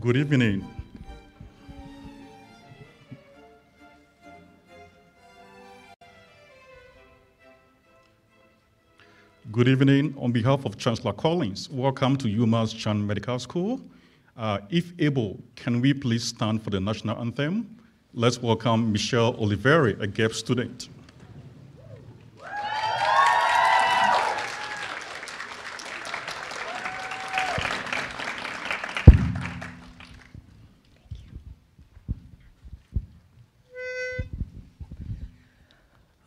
Good evening. Good evening. On behalf of Chancellor Collins, welcome to UMass Chan Medical School. Uh, if able, can we please stand for the national anthem? Let's welcome Michelle Oliveri, a GEP student.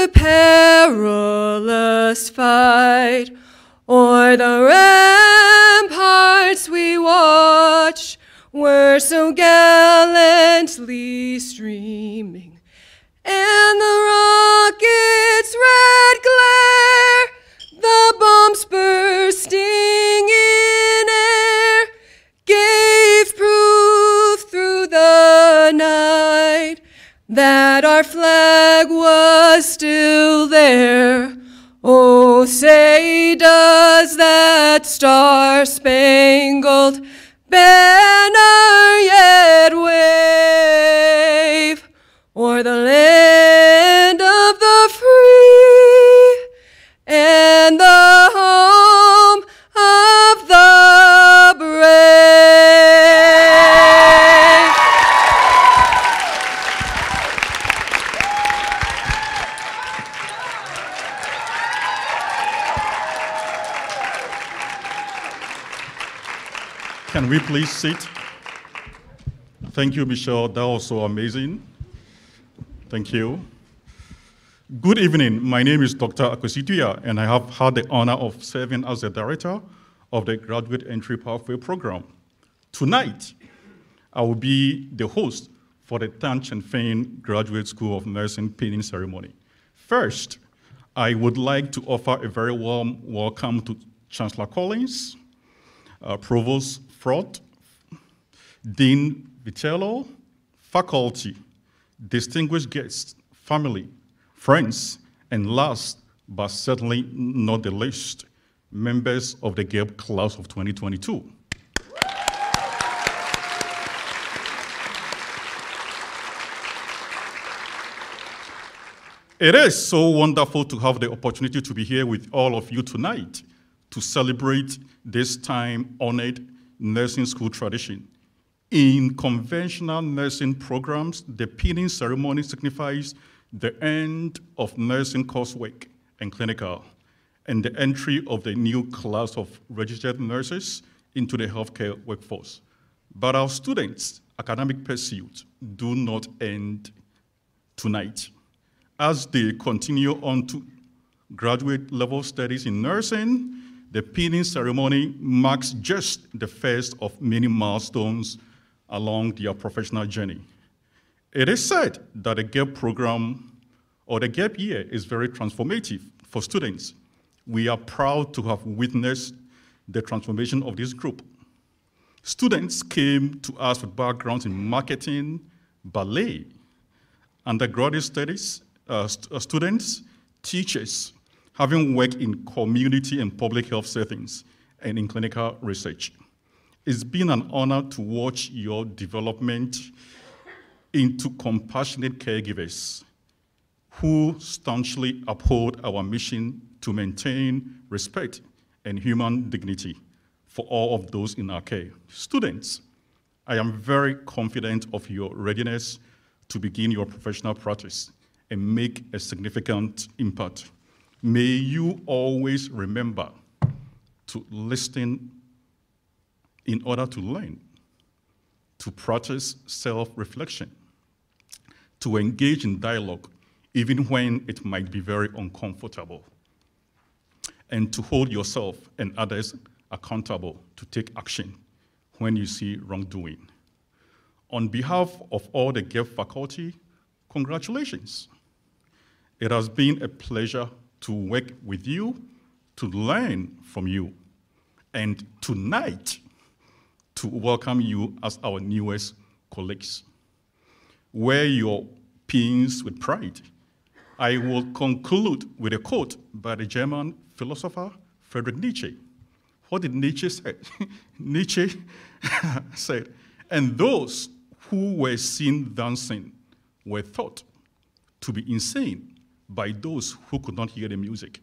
the perilous fight o'er the ramparts we watched were so gallantly streaming, and the rocket's red glare, Oh, say does that star-spangled banner please sit? Thank you, Michelle. That was so amazing. Thank you. Good evening. My name is Dr. Akwasi Duah, and I have had the honor of serving as the director of the Graduate Entry Pathway Program. Tonight, I will be the host for the Tan Chingfen Graduate School of Nursing pinning ceremony. First, I would like to offer a very warm welcome to Chancellor Collins, uh, Provost Flotte, Dean Vitello, faculty, distinguished guests, family, friends, and last but certainly not the least, members of the GEP class of 2022. It is so wonderful to have the opportunity to be here with all of you tonight to celebrate this time honored nursing school tradition. In conventional nursing programs, the pinning ceremony signifies the end of nursing coursework and clinical, and the entry of the new class of registered nurses into the healthcare workforce. But our students' academic pursuits do not end tonight. As they continue on to graduate level studies in nursing, the pinning ceremony marks just the first of many milestones along their professional journey. It is said that the GEP program or the GEP year is very transformative for students. We are proud to have witnessed the transformation of this group. Students came to us with backgrounds in marketing, ballet, undergraduate studies, uh, st- uh, students, teachers, having worked in community and public health settings and in clinical research. It's been an honor to watch your development into compassionate caregivers who staunchly uphold our mission to maintain respect and human dignity for all of those in our care. Students, I am very confident of your readiness to begin your professional practice and make a significant impact. May you always remember to listen in order to learn, to practice self reflection, to engage in dialogue, even when it might be very uncomfortable, and to hold yourself and others accountable to take action when you see wrongdoing. on behalf of all the GEP faculty, congratulations. It has been a pleasure to work with you, to learn from you, and tonight to welcome you as our newest colleagues. Wear your pins with pride. I will conclude with a quote by the German philosopher Friedrich Nietzsche. What did Nietzsche say? Nietzsche said, and those who were seen dancing were thought to be insane by those who could not hear the music.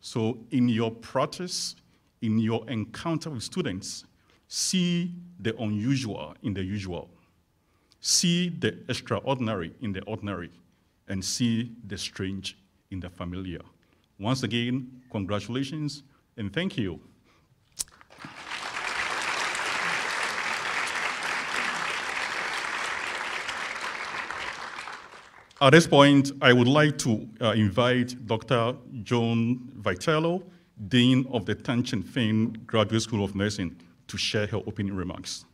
So, in your practice, in your encounter with students, see the unusual in the usual, see the extraordinary in the ordinary, and see the strange in the familiar. Once again, congratulations and thank you. At this point, I would like to uh, invite Dr. Joan Vitello, Dean of the Tan Chingfen Graduate School of Nursing, to share her opening remarks.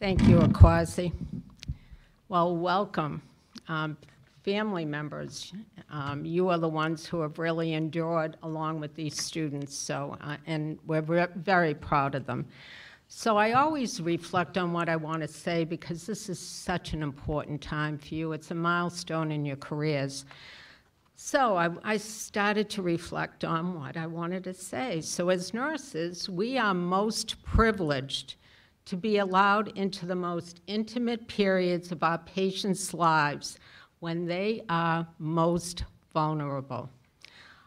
Thank you, Akwasi. Well, welcome. Um, family members, um, you are the ones who have really endured along with these students, so, uh, and we're very proud of them. So I always reflect on what I want to say because this is such an important time for you. It's a milestone in your careers. So I, I, started to reflect on what I wanted to say. So as nurses, we are most privileged to be allowed into the most intimate periods of our patients' lives when they are most vulnerable.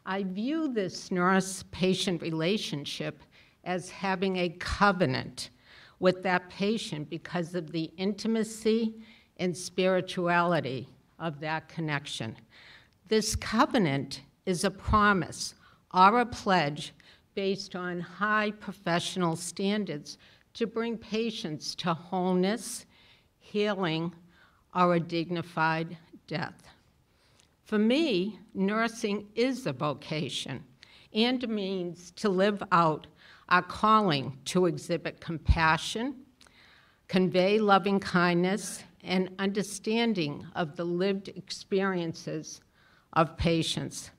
I view this nurse-patient relationship as having a covenant with that patient because of the intimacy and spirituality of that connection. This covenant is a promise or a pledge based on high professional standards to bring patients to wholeness, healing, or a dignified death. For me, nursing is a vocation and a means to live out our calling to exhibit compassion, convey loving kindness, and understanding of the lived experiences of patients.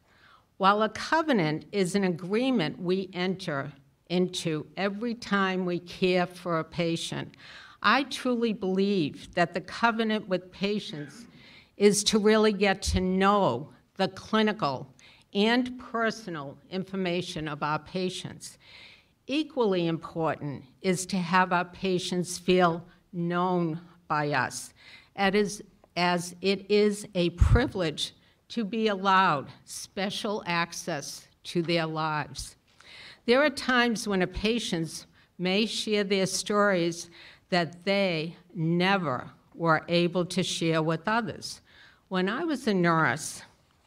While a covenant is an agreement we enter into every time we care for a patient, I truly believe that the covenant with patients is to really get to know the clinical and personal information of our patients. Equally important is to have our patients feel known by us, as, as it is a privilege to be allowed special access to their lives. There are times when a patient may share their stories that they never were able to share with others. When I was a nurse,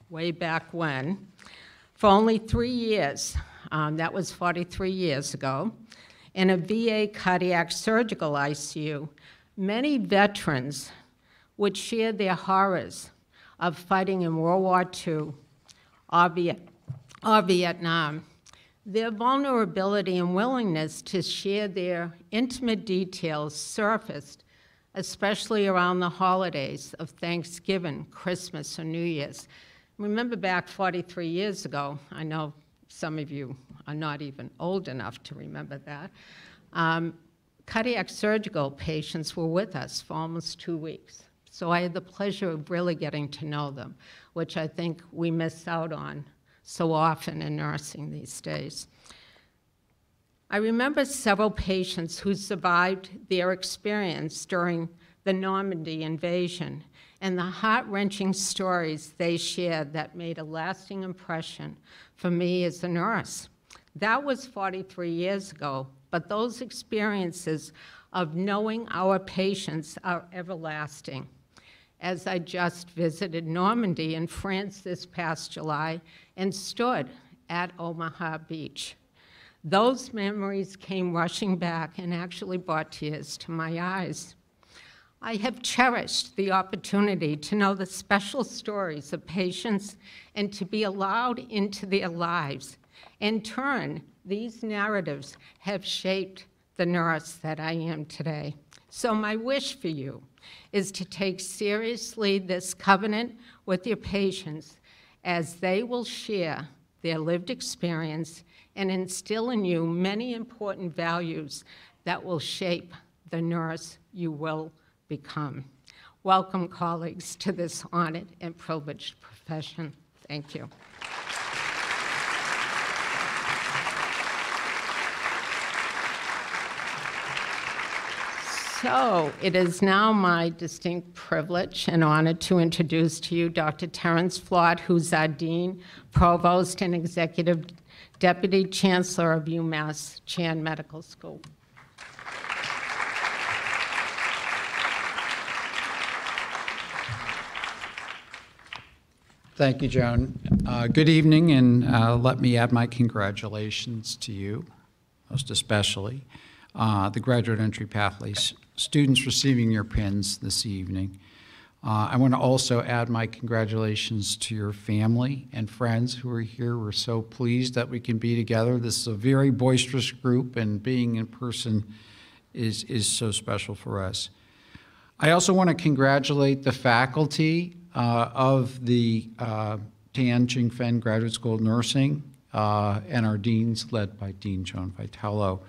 way back when, for only three years, um, that was 43 years ago, in a VA cardiac surgical ICU, many veterans would share their horrors of fighting in World War II or, Viet or Vietnam. Their vulnerability and willingness to share their intimate details surfaced especially around the holidays of Thanksgiving, Christmas, or New Year's. Remember back 43 years ago, I know some of you are not even old enough to remember that, um, cardiac surgical patients were with us for almost two weeks. So I had the pleasure of really getting to know them, which I think we miss out on so often in nursing these days. I remember several patients who survived their experience during the Normandy invasion and the heart-wrenching stories they shared that made a lasting impression for me as a nurse. That was 43 years ago, but those experiences of knowing our patients are everlasting. As I just visited Normandy in France this past July and stood at Omaha Beach. Those memories came rushing back and actually brought tears to my eyes. I have cherished the opportunity to know the special stories of patients and to be allowed into their lives In turn, these narratives have shaped the nurse that I am today. So, my wish for you is to take seriously this covenant with your patients as they will share their lived experience and instill in you many important values that will shape the nurse you will become. Welcome, colleagues, to this honored and privileged profession. Thank you. So it is now my distinct privilege and honor to introduce to you Dr. Terence Flotte, who's our Dean, Provost, and Executive Deputy Chancellor of UMass Chan Medical School. Thank you, Joan. Uh, Good evening, and uh, let me add my congratulations to you, most especially, uh, the graduate entry pathways students receiving your pins this evening. Uh, I want to also add my congratulations to your family and friends who are here. We're so pleased that we can be together. This is a very boisterous group, and being in person is, is so special for us. I also want to congratulate the faculty uh, of the uh, Tan Chingfen Graduate School of Nursing uh, and our deans, led by Dean Joan Vitello.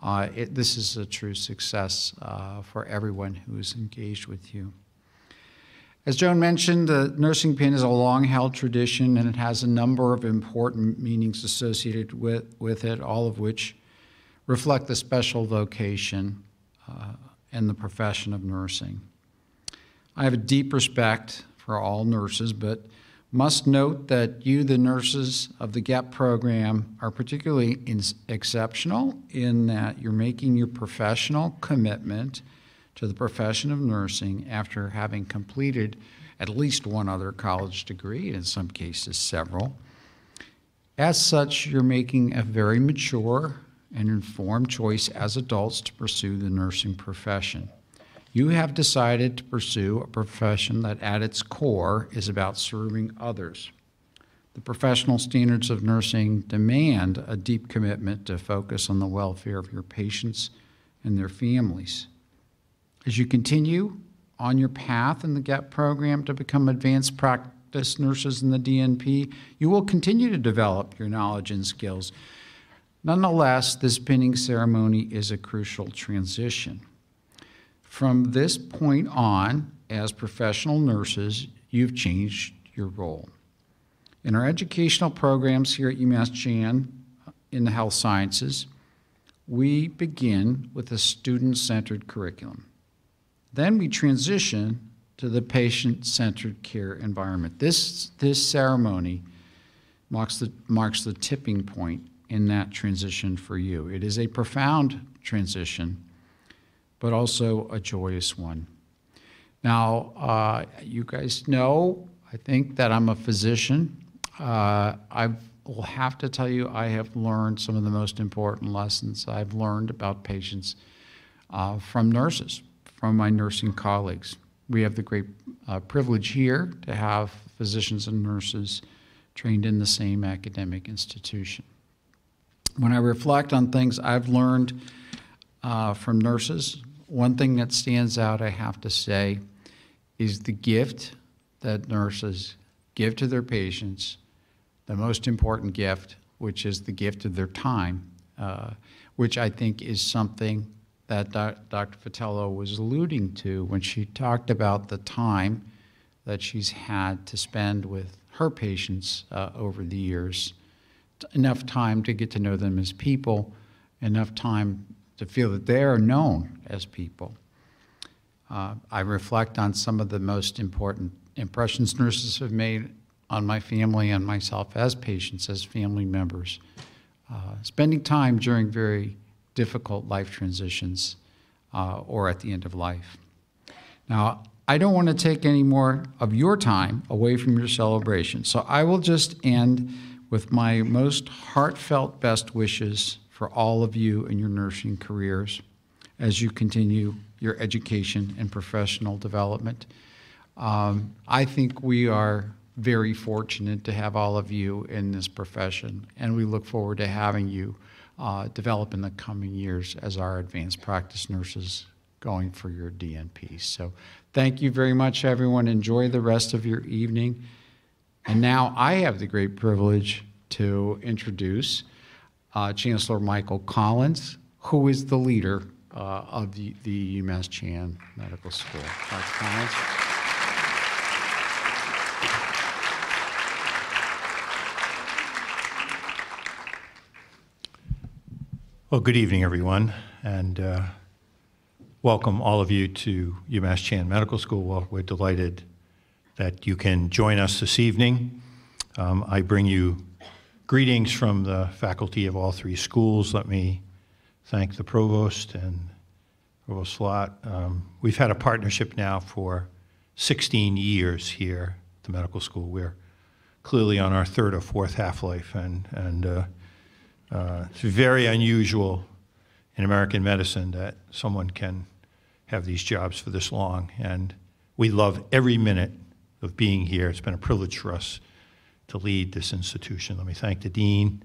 Uh, it, this is a true success uh, for everyone who is engaged with you. As Joan mentioned, the nursing pin is a long held tradition and it has a number of important meanings associated with, with it, all of which reflect the special vocation uh, and the profession of nursing. I have a deep respect for all nurses, but must note that you, the nurses of the GEP program, are particularly in exceptional in that you're making your professional commitment to the profession of nursing after having completed at least one other college degree, in some cases several. As such, you're making a very mature and informed choice as adults to pursue the nursing profession. You have decided to pursue a profession that at its core is about serving others. The professional standards of nursing demand a deep commitment to focus on the welfare of your patients and their families. As you continue on your path in the GEP program to become advanced practice nurses in the DNP, you will continue to develop your knowledge and skills. Nonetheless, this pinning ceremony is a crucial transition. From this point on, as professional nurses, you've changed your role. In our educational programs here at UMass Chan uh, in the health sciences, we begin with a student-centered curriculum. Then we transition to the patient-centered care environment. This, this ceremony marks the, marks the tipping point in that transition for you. It is a profound transition but also a joyous one. Now, uh, you guys know, I think, that I'm a physician. Uh, I will have to tell you, I have learned some of the most important lessons I've learned about patients uh, from nurses, from my nursing colleagues. We have the great uh, privilege here to have physicians and nurses trained in the same academic institution. When I reflect on things I've learned uh, from nurses, one thing that stands out, I have to say, is the gift that nurses give to their patients, the most important gift, which is the gift of their time, uh, which I think is something that Dr. Vitello was alluding to when she talked about the time that she's had to spend with her patients uh, over the years. Enough time to get to know them as people, enough time to feel that they are known as people. Uh, I reflect on some of the most important impressions nurses have made on my family and myself as patients, as family members. Uh, spending time during very difficult life transitions uh, or at the end of life. Now, I don't want to take any more of your time away from your celebration, so I will just end with my most heartfelt best wishes for all of you in your nursing careers as you continue your education and professional development. Um, I think we are very fortunate to have all of you in this profession, and we look forward to having you uh, develop in the coming years as our advanced practice nurses going for your DNP. So thank you very much, everyone. Enjoy the rest of your evening. And now I have the great privilege to introduce uh, Chancellor Michael Collins, who is the leader uh, of the, the UMass Chan Medical School. Dr. Collins. Well, good evening, everyone, and uh, welcome all of you to UMass Chan Medical School. Well, we're delighted that you can join us this evening. Um, I bring you greetings from the faculty of all three schools. Let me thank the provost and Provost Flotte. Um, we've had a partnership now for 16 years here at the medical school. We're clearly on our third or fourth half-life, and, and uh, uh, it's very unusual in American medicine that someone can have these jobs for this long, and we love every minute of being here. It's been a privilege for us to lead this institution. Let me thank the dean,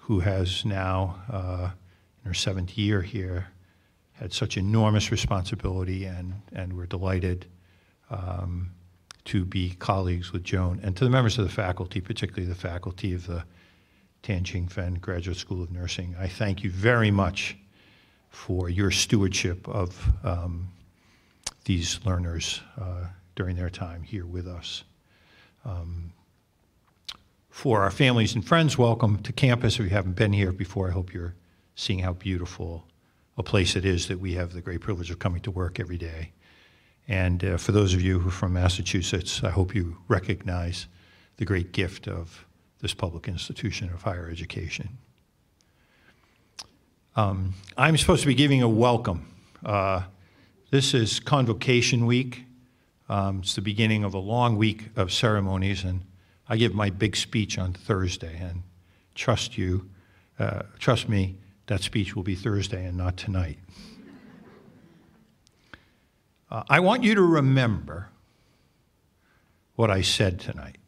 who has now, uh, in her seventh year here, had such enormous responsibility, and, and we're delighted um, to be colleagues with Joan. And to the members of the faculty, particularly the faculty of the Tan Chingfen Graduate School of Nursing, I thank you very much for your stewardship of um, these learners uh, during their time here with us. Um, for our families and friends, welcome to campus. If you haven't been here before, I hope you're seeing how beautiful a place it is that we have the great privilege of coming to work every day. And uh, for those of you who are from Massachusetts, I hope you recognize the great gift of this public institution of higher education. Um, I'm supposed to be giving a welcome. Uh, this is Convocation Week. Um, it's the beginning of a long week of ceremonies, and I give my big speech on Thursday. And trust you, uh, trust me, that speech will be Thursday and not tonight. Uh, I want you to remember what I said tonight.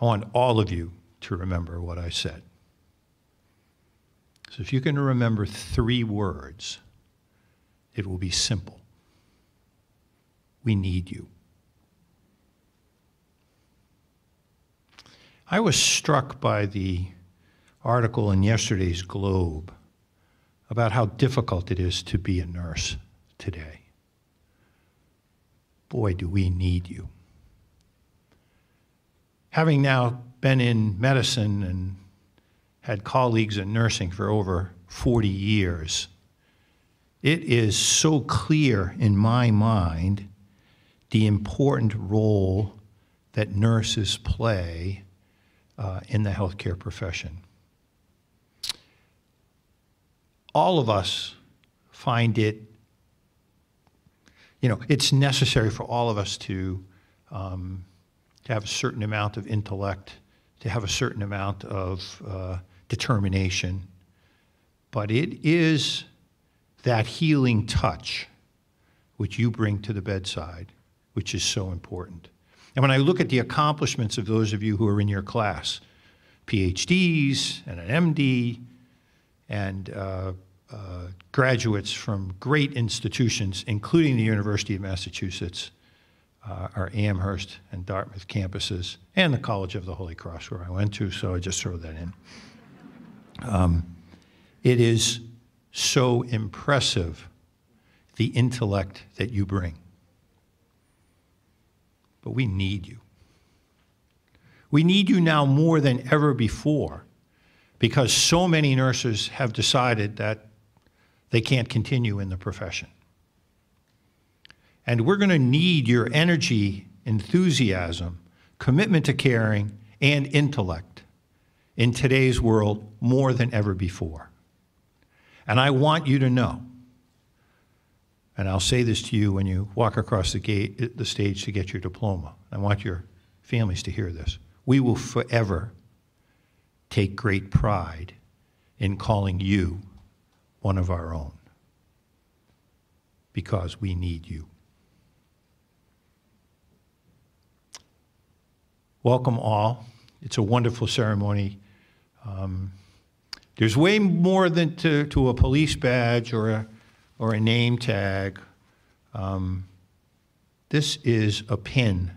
I want all of you to remember what I said. So if you can remember three words, it will be simple. We need you. I was struck by the article in yesterday's Globe about how difficult it is to be a nurse today. Boy, do we need you. Having now been in medicine and had colleagues in nursing for over 40 years, it is so clear in my mind the important role that nurses play uh, in the healthcare profession. All of us find it, you know, it's necessary for all of us to, um, have a certain amount of intellect, to have a certain amount of uh, determination. But it is that healing touch which you bring to the bedside, which is so important. And when I look at the accomplishments of those of you who are in your class, PhDs and an MD, and uh, uh, graduates from great institutions, including the University of Massachusetts, uh, our Amherst and Dartmouth campuses, and the College of the Holy Cross, where I went to, so I just throw that in. Um, it is so impressive, the intellect that you bring. But we need you. We need you now more than ever before because so many nurses have decided that they can't continue in the profession. And we're going to need your energy, enthusiasm, commitment to caring, and intellect in today's world more than ever before. And I want you to know, and I'll say this to you when you walk across the gate, the stage to get your diploma. I want your families to hear this. We will forever take great pride in calling you one of our own because we need you. Welcome all. It's a wonderful ceremony. Um, there's way more than to, to a police badge or a, or a name tag. Um, this is a pin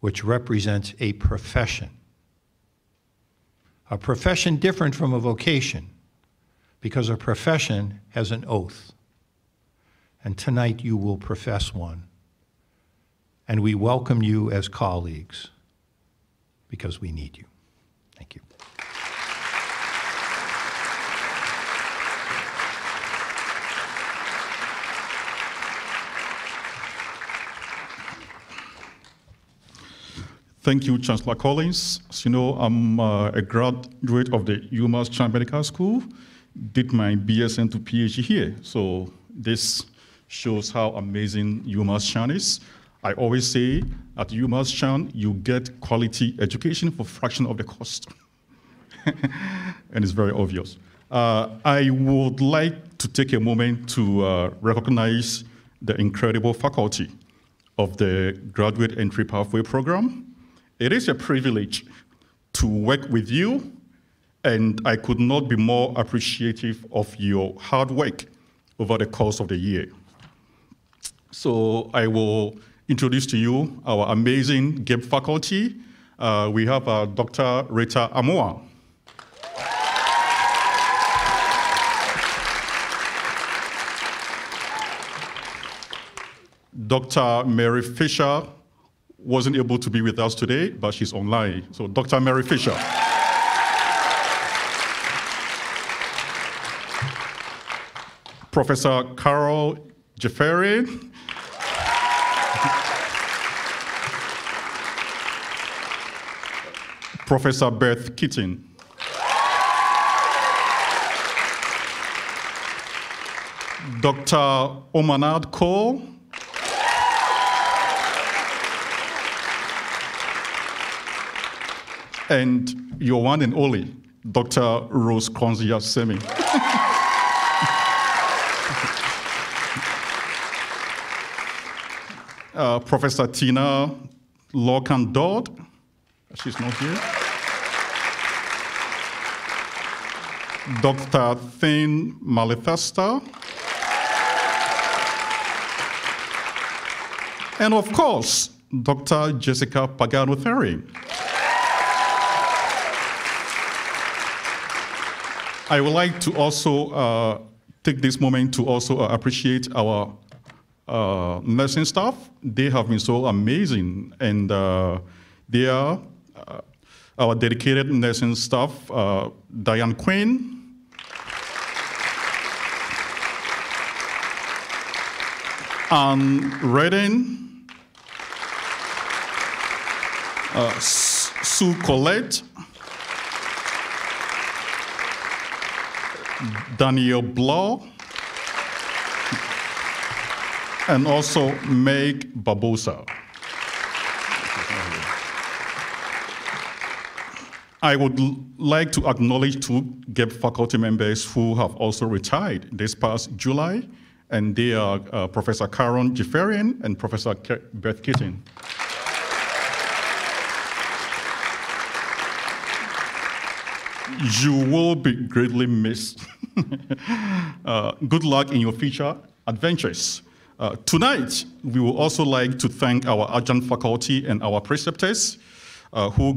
which represents a profession. A profession different from a vocation because a profession has an oath. And tonight you will profess one. And we welcome you as colleagues because we need you. Thank you. Thank you, Chancellor Collins. As you know, I'm uh, a graduate of the UMass Chan Medical School, did my BSN to PhD here. So this shows how amazing UMass Chan is. I always say at UMass Chan, you get quality education for fraction of the cost. and it's very obvious. Uh, I would like to take a moment to uh, recognize the incredible faculty of the Graduate Entry Pathway Program. It is a privilege to work with you, and I could not be more appreciative of your hard work over the course of the year. So I will introduce to you our amazing GEP faculty. Uh, we have uh, Dr. Rita Amoa. Dr. Mary Fisher wasn't able to be with us today, but she's online. So, Dr. Mary Fisher. Professor Carol Jeffrey. Professor Beth Keating. Dr. Omanad Cole. and your one and only, Dr. Rose Kronzia Semi. uh, Professor Tina Lorcan Dodd, she's not here. Dr. Thane Malithesta. And of course, Dr. Jessica Pagano Thering. I would like to also uh, take this moment to also uh, appreciate our uh, nursing staff. They have been so amazing, and uh, they are uh, our dedicated nursing staff, uh, Diane Quinn. Um, Anne Redden, uh, Sue Collette, Daniel Blau, and also Meg Barbosa. I would like to acknowledge two GEP faculty members who have also retired this past July, and they are uh, Professor Karen Jefferian and Professor Beth Keating. you will be greatly missed. uh, good luck in your future adventures. Uh, tonight, we would also like to thank our adjunct faculty and our preceptors uh, who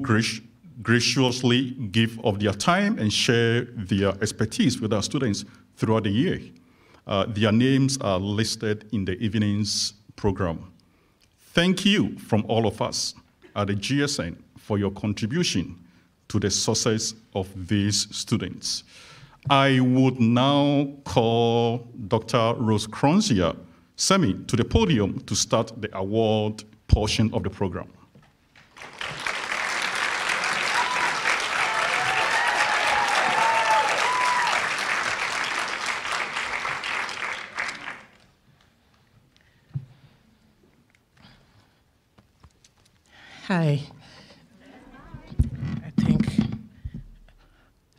graciously give of their time and share their expertise with our students throughout the year. Uh, their names are listed in the evening's program. Thank you from all of us at the GSN for your contribution to the success of these students. I would now call Dr. Rose Kronzia Semi to the podium to start the award portion of the program. Hi. I think,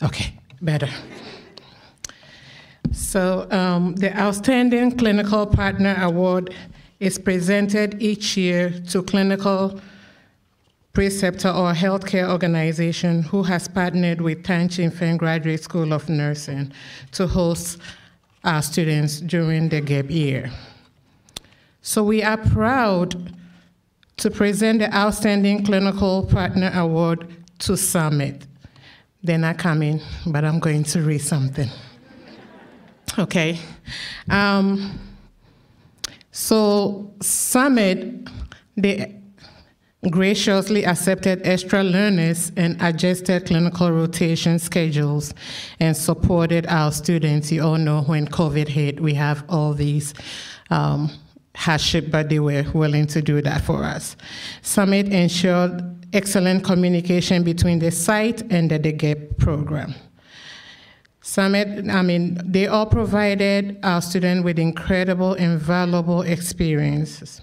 okay, better. So um, the Outstanding Clinical Partner Award is presented each year to clinical preceptor or healthcare organization who has partnered with Tan Chingfen Graduate School of Nursing to host our students during the gap year. So we are proud to present the Outstanding Clinical Partner Award to Summit. They're not coming, but I'm going to read something. Okay. Um, so, Summit, they graciously accepted extra learners and adjusted clinical rotation schedules and supported our students. You all know when COVID hit, we have all these um, hardship, but they were willing to do that for us. Summit ensured excellent communication between the site and the DGEP program. Summit, I mean, they all provided our students with incredible and valuable experiences.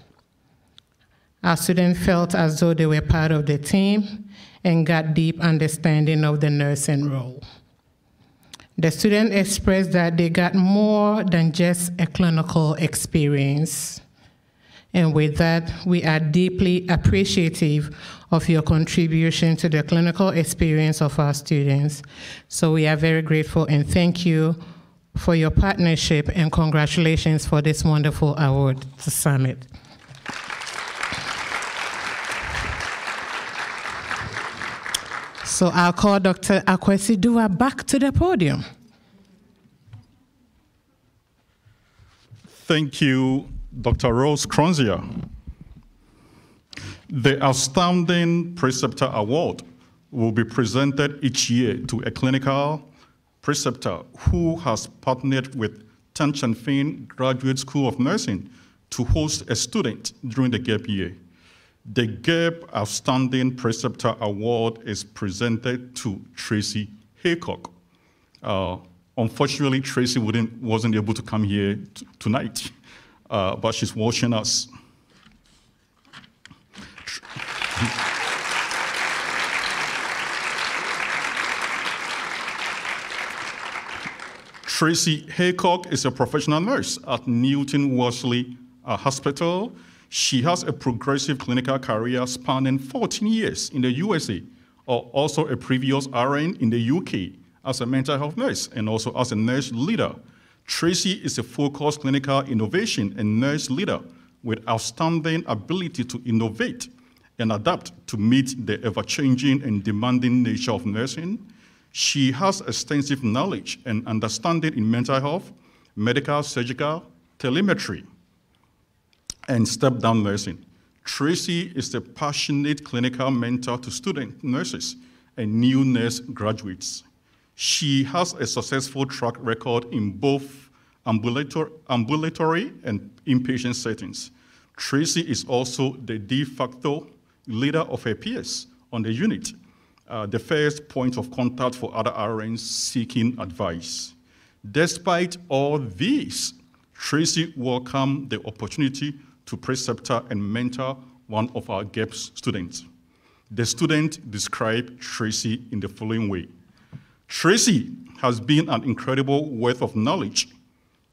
Our students felt as though they were part of the team and got deep understanding of the nursing role. The students expressed that they got more than just a clinical experience. And with that, we are deeply appreciative of your contribution to the clinical experience of our students. So we are very grateful and thank you for your partnership and congratulations for this wonderful award to Summit. So I'll call Dr. Akwasi Duah back to the podium. Thank you, Dr. Rose Kronzia. The Outstanding Preceptor Award will be presented each year to a clinical preceptor who has partnered with Tan Chingfen Graduate School of Nursing to host a student during the gap year. The GEP Outstanding Preceptor Award is presented to Tracy Haycock. Uh, unfortunately, Tracy wasn't able to come here tonight, uh, but she's watching us. Tracy Haycock is a professional nurse at Newton-Wellesley uh, Hospital she has a progressive clinical career spanning 14 years in the USA, or also a previous RN in the UK as a mental health nurse and also as a nurse leader. Tracy is a focused clinical innovation and nurse leader with outstanding ability to innovate and adapt to meet the ever-changing and demanding nature of nursing. She has extensive knowledge and understanding in mental health, medical, surgical, telemetry, and step down nursing. Tracy is a passionate clinical mentor to student nurses and new nurse graduates. She has a successful track record in both ambulatory, ambulatory and inpatient settings. Tracy is also the de facto leader of her peers on the unit, uh, the first point of contact for other RNs seeking advice. Despite all this, Tracy welcomed the opportunity to preceptor and mentor one of our GEPs students. The student described Tracy in the following way. Tracy has been an incredible wealth of knowledge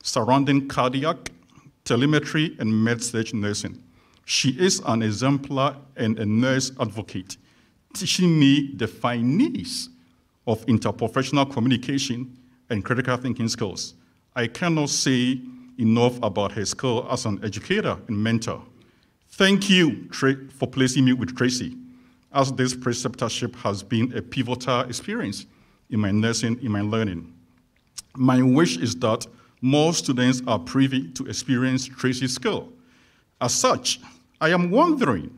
surrounding cardiac, telemetry, and med-surg nursing. She is an exemplar and a nurse advocate, teaching me the finesse of interprofessional communication and critical thinking skills. I cannot say enough about her skill as an educator and mentor. Thank you for placing me with Tracy, as this preceptorship has been a pivotal experience in my nursing, in my learning. My wish is that more students are privy to experience Tracy's skill. As such, I am wondering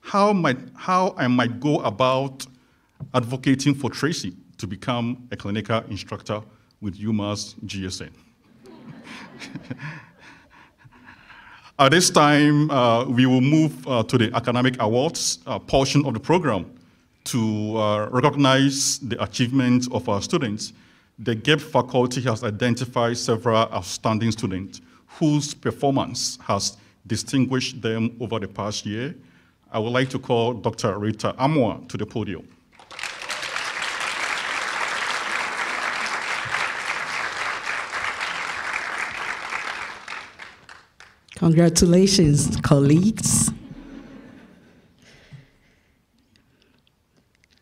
how, might, how I might go about advocating for Tracy to become a clinical instructor with UMass GSN. At this time, uh, we will move uh, to the academic awards uh, portion of the program to uh, recognize the achievements of our students. The GEP faculty has identified several outstanding students whose performance has distinguished them over the past year. I would like to call Dr. Rita Amwa to the podium. Congratulations, colleagues.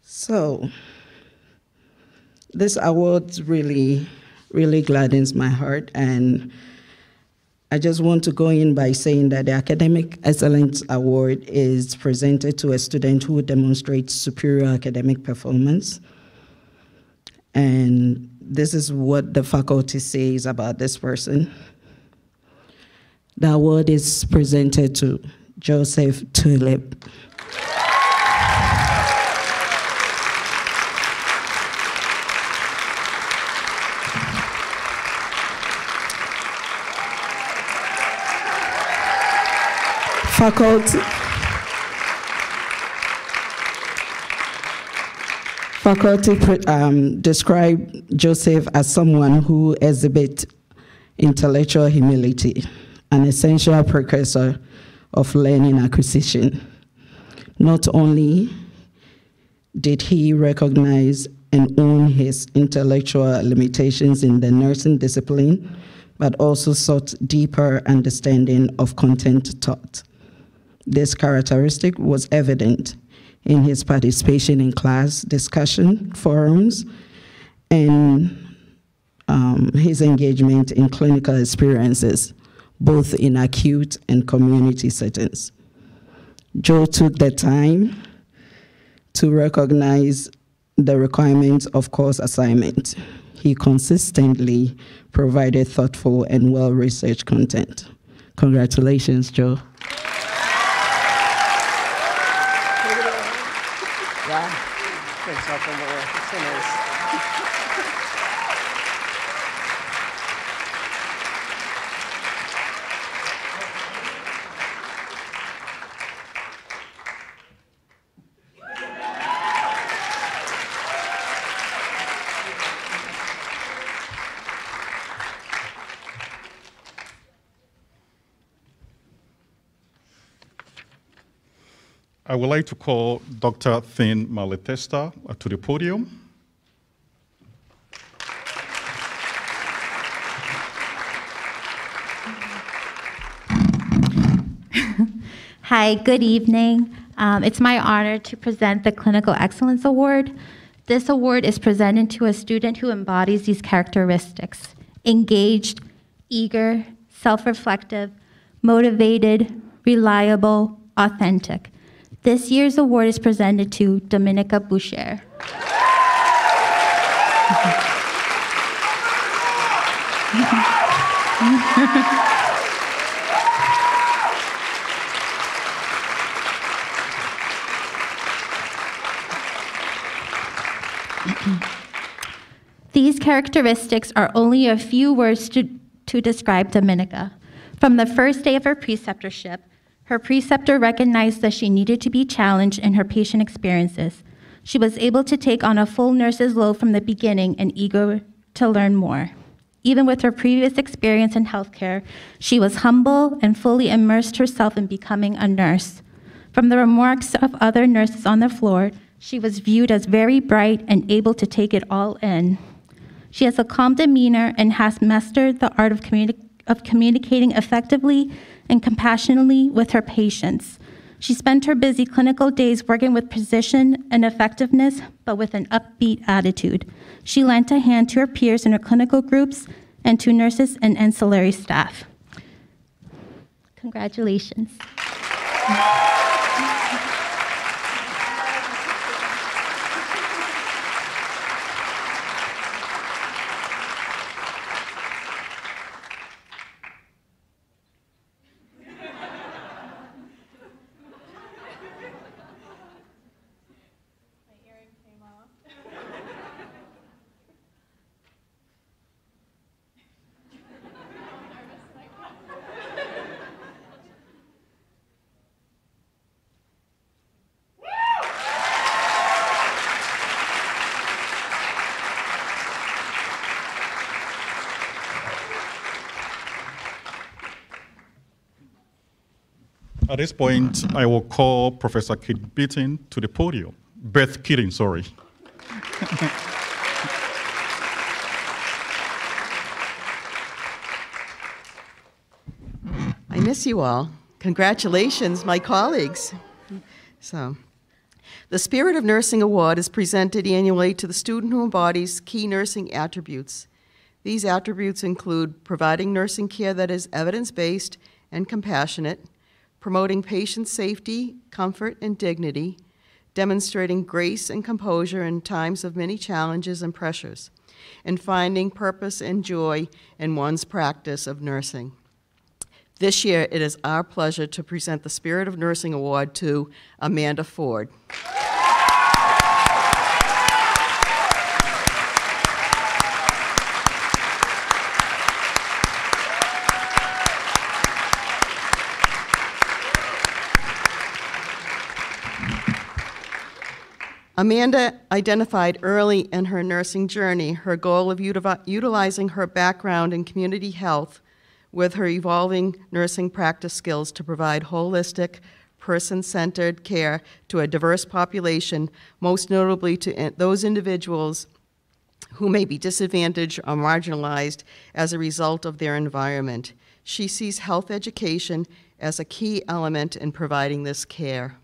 So, this award really, really gladdens my heart. And I just want to go in by saying that the Academic Excellence Award is presented to a student who demonstrates superior academic performance. And this is what the faculty says about this person. The award is presented to Joseph Tulip. Faculty. Faculty um, describe Joseph as someone who exhibits intellectual humility, an essential precursor of learning acquisition. Not only did he recognize and own his intellectual limitations in the nursing discipline, but also sought deeper understanding of content taught. This characteristic was evident in his participation in class discussion forums and um, his engagement in clinical experiences, both in acute and community settings. Joe took the time to recognize the requirements of course assignment. He consistently provided thoughtful and well-researched content. Congratulations, Joe. I would like to call Dr. Thin Malatesta to the podium. Hi, good evening. Um, it's my honor to present the Clinical Excellence Award. This award is presented to a student who embodies these characteristics engaged, eager, self reflective, motivated, reliable, authentic. This year's award is presented to Dominica Boucher. These characteristics are only a few words to, to describe Dominica. From the first day of her preceptorship, her preceptor recognized that she needed to be challenged in her patient experiences. She was able to take on a full nurse's load from the beginning and eager to learn more. Even with her previous experience in healthcare, she was humble and fully immersed herself in becoming a nurse. From the remarks of other nurses on the floor, she was viewed as very bright and able to take it all in. She has a calm demeanor and has mastered the art of, communi- of communicating effectively and compassionately with her patients. She spent her busy clinical days working with precision and effectiveness, but with an upbeat attitude. She lent a hand to her peers in her clinical groups and to nurses and ancillary staff. Congratulations. At this point, I will call Professor Kate Beaton to the podium. Beth Keating, sorry. I miss you all. Congratulations, my colleagues. So, The Spirit of Nursing Award is presented annually to the student who embodies key nursing attributes. These attributes include providing nursing care that is evidence based and compassionate, promoting patient safety, comfort, and dignity, demonstrating grace and composure in times of many challenges and pressures, and finding purpose and joy in one's practice of nursing. This year, it is our pleasure to present the Spirit of Nursing Award to Amanda Ford. Amanda identified early in her nursing journey her goal of util- utilizing her background in community health with her evolving nursing practice skills to provide holistic, person centered care to a diverse population, most notably to those individuals who may be disadvantaged or marginalized as a result of their environment. She sees health education as a key element in providing this care.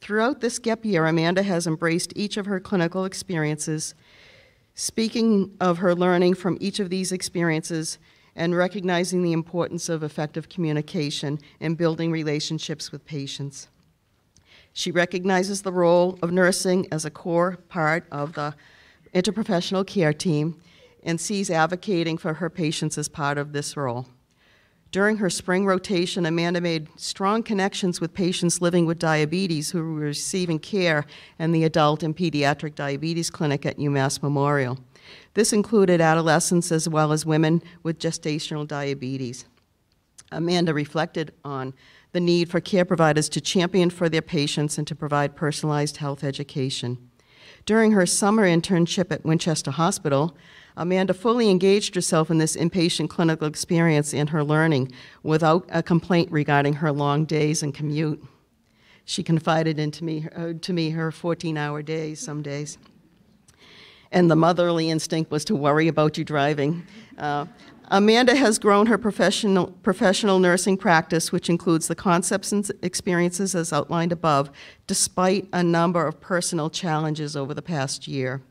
Throughout this gap year, Amanda has embraced each of her clinical experiences, speaking of her learning from each of these experiences and recognizing the importance of effective communication and building relationships with patients. She recognizes the role of nursing as a core part of the interprofessional care team and sees advocating for her patients as part of this role. During her spring rotation, Amanda made strong connections with patients living with diabetes who were receiving care in the adult and pediatric diabetes clinic at UMass Memorial. This included adolescents as well as women with gestational diabetes. Amanda reflected on the need for care providers to champion for their patients and to provide personalized health education. During her summer internship at Winchester Hospital, Amanda fully engaged herself in this inpatient clinical experience and her learning without a complaint regarding her long days and commute. She confided into me, uh, to me her 14 hour days some days. And the motherly instinct was to worry about you driving. Uh, Amanda has grown her professional, professional nursing practice, which includes the concepts and experiences as outlined above, despite a number of personal challenges over the past year.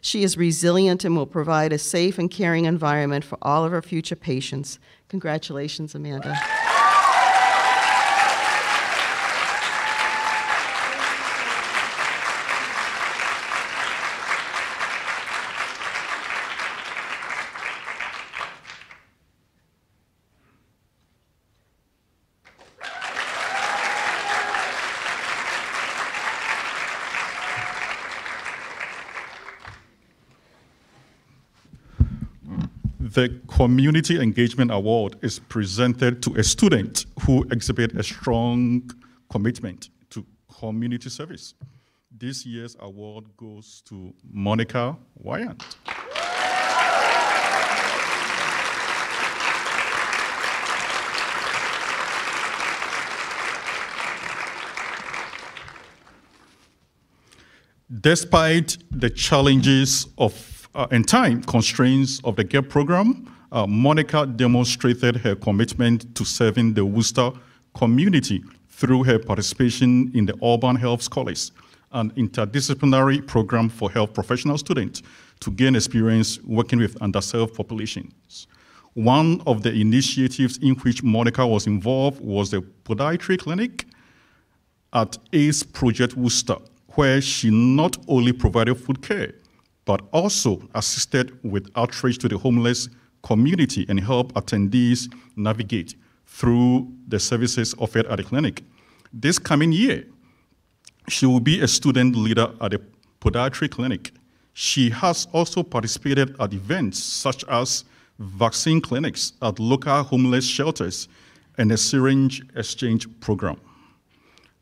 She is resilient and will provide a safe and caring environment for all of her future patients. Congratulations, Amanda. The Community Engagement Award is presented to a student who exhibit a strong commitment to community service. This year's award goes to Monica Wyant. Despite the challenges of uh, and time constraints of the GEP program, uh, Monica demonstrated her commitment to serving the Worcester community through her participation in the Urban Health Scholars, an interdisciplinary program for health professional students to gain experience working with underserved populations. One of the initiatives in which Monica was involved was the podiatry clinic at AIDS Project Worcester, where she not only provided food care, but also assisted with outreach to the homeless community and helped attendees navigate through the services offered at the clinic. This coming year, she will be a student leader at the podiatry clinic. She has also participated at events such as vaccine clinics at local homeless shelters and a syringe exchange program.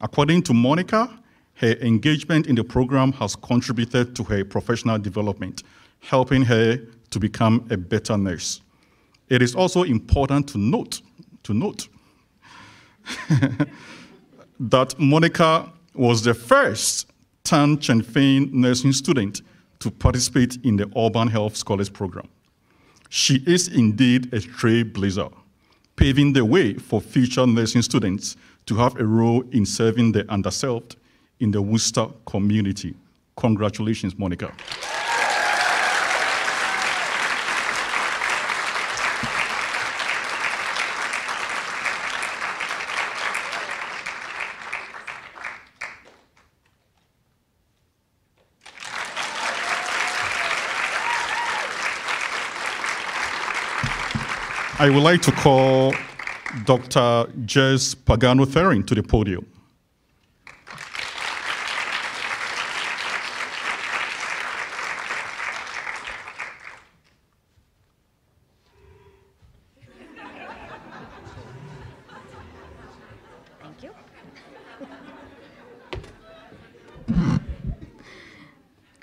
According to Monica, her engagement in the program has contributed to her professional development, helping her to become a better nurse. It is also important to note, to note that Monica was the first Tan Chingfen nursing student to participate in the Urban Health Scholars Program. She is indeed a trailblazer, paving the way for future nursing students to have a role in serving the underserved in the Worcester community. Congratulations, Monica. I would like to call Dr. Jess Pagano Therin to the podium.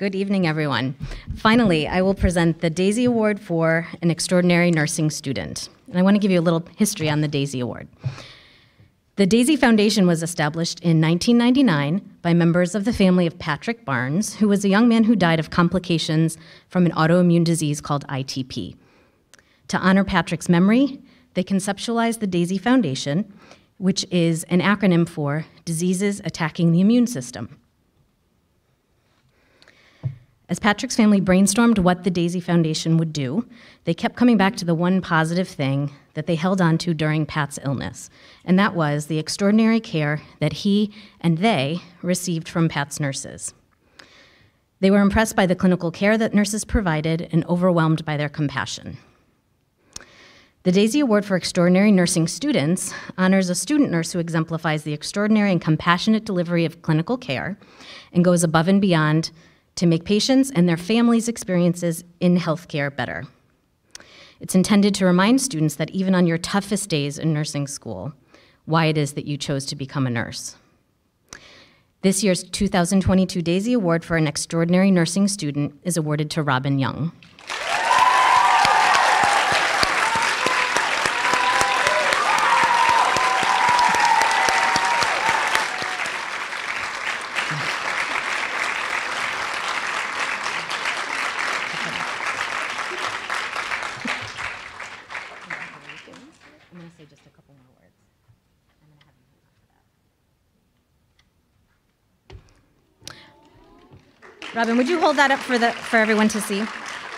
Good evening, everyone. Finally, I will present the Daisy Award for an extraordinary nursing student. And I want to give you a little history on the Daisy Award. The Daisy Foundation was established in 1999 by members of the family of Patrick Barnes, who was a young man who died of complications from an autoimmune disease called ITP. To honor Patrick's memory, they conceptualized the Daisy Foundation, which is an acronym for Diseases Attacking the Immune System. As Patrick's family brainstormed what the Daisy Foundation would do, they kept coming back to the one positive thing that they held on to during Pat's illness, and that was the extraordinary care that he and they received from Pat's nurses. They were impressed by the clinical care that nurses provided and overwhelmed by their compassion. The Daisy Award for Extraordinary Nursing Students honors a student nurse who exemplifies the extraordinary and compassionate delivery of clinical care and goes above and beyond to make patients and their families' experiences in healthcare better. It's intended to remind students that even on your toughest days in nursing school, why it is that you chose to become a nurse. This year's 2022 Daisy Award for an Extraordinary Nursing Student is awarded to Robin Young. I'm going to say just a couple more words. I'm going to have you hang on for that. Robin, would you hold that up for, the, for everyone to see?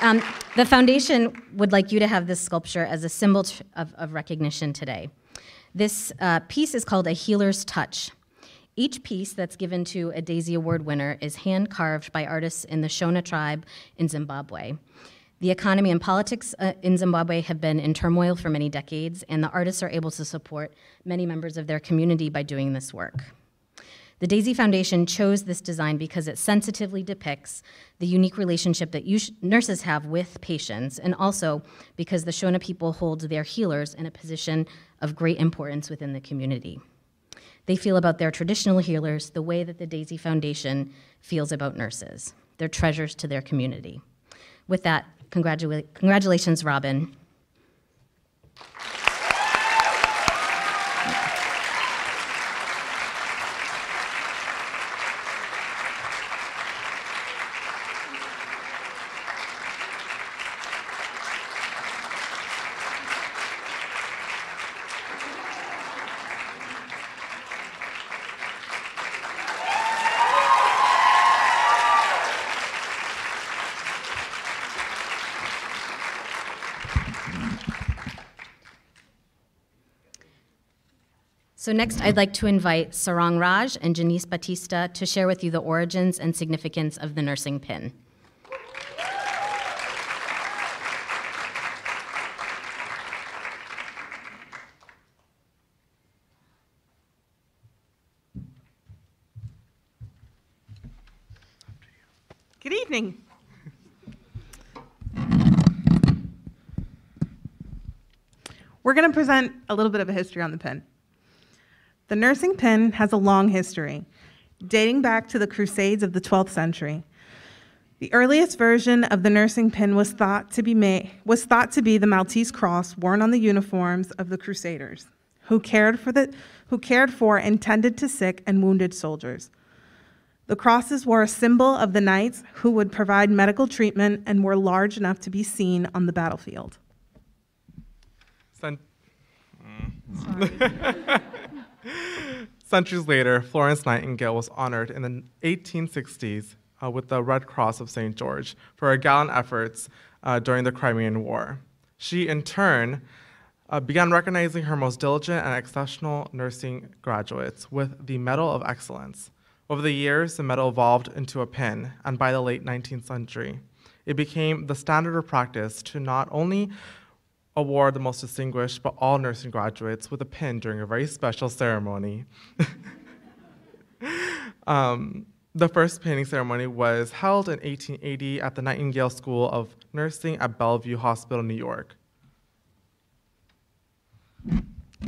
Um, the foundation would like you to have this sculpture as a symbol of, of recognition today. This uh, piece is called a healer's touch. Each piece that's given to a Daisy Award winner is hand carved by artists in the Shona tribe in Zimbabwe. The economy and politics uh, in Zimbabwe have been in turmoil for many decades, and the artists are able to support many members of their community by doing this work. The Daisy Foundation chose this design because it sensitively depicts the unique relationship that nurses have with patients, and also because the Shona people hold their healers in a position of great importance within the community. They feel about their traditional healers the way that the Daisy Foundation feels about nurses. They're treasures to their community. With that, congratula- congratulations, Robin. So next, I'd like to invite Sarang Raj and Janice Batista to share with you the origins and significance of the nursing pin. Good evening. We're going to present a little bit of a history on the pin. The nursing pin has a long history, dating back to the Crusades of the 12th century. The earliest version of the nursing pin was thought to be made, was thought to be the Maltese cross worn on the uniforms of the Crusaders, who cared for the who cared for and tended to sick and wounded soldiers. The crosses were a symbol of the knights who would provide medical treatment and were large enough to be seen on the battlefield. Sen- mm. centuries later, Florence Nightingale was honored in the 1860s uh, with the Red Cross of St. George for her gallant efforts uh, during the Crimean War. She, in turn, uh, began recognizing her most diligent and exceptional nursing graduates with the Medal of Excellence. Over the years, the medal evolved into a pin, and by the late 19th century, it became the standard of practice to not only award the most distinguished, but all nursing graduates with a pin during a very special ceremony. um, the first pinning ceremony was held in 1880 at the Nightingale School of Nursing at Bellevue Hospital, New York.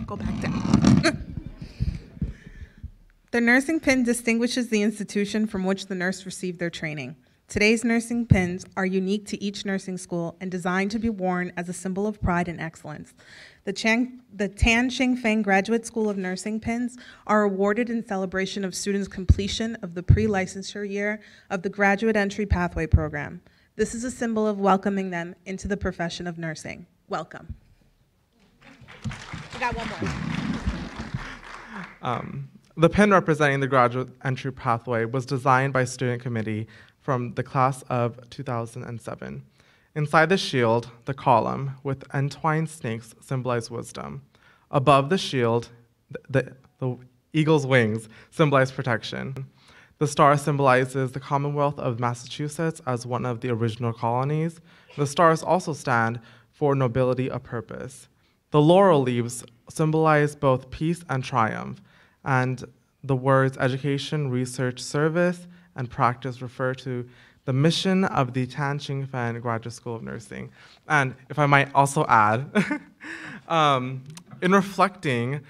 Go back down. the nursing pin distinguishes the institution from which the nurse received their training. Today's nursing pins are unique to each nursing school and designed to be worn as a symbol of pride and excellence. The, Chang, the Tan Chingfen Graduate School of Nursing pins are awarded in celebration of students' completion of the pre-licensure year of the Graduate Entry Pathway Program. This is a symbol of welcoming them into the profession of nursing. Welcome. We got one more. Um, the pin representing the graduate entry pathway was designed by student committee from the class of 2007. Inside the shield, the column with entwined snakes symbolize wisdom. Above the shield, the, the eagle's wings symbolize protection. The star symbolizes the Commonwealth of Massachusetts as one of the original colonies. The stars also stand for nobility of purpose. The laurel leaves symbolize both peace and triumph, and the words education, research, service, and practice refer to the mission of the Tan Chingfen Graduate School of Nursing. And if I might also add, um, in reflecting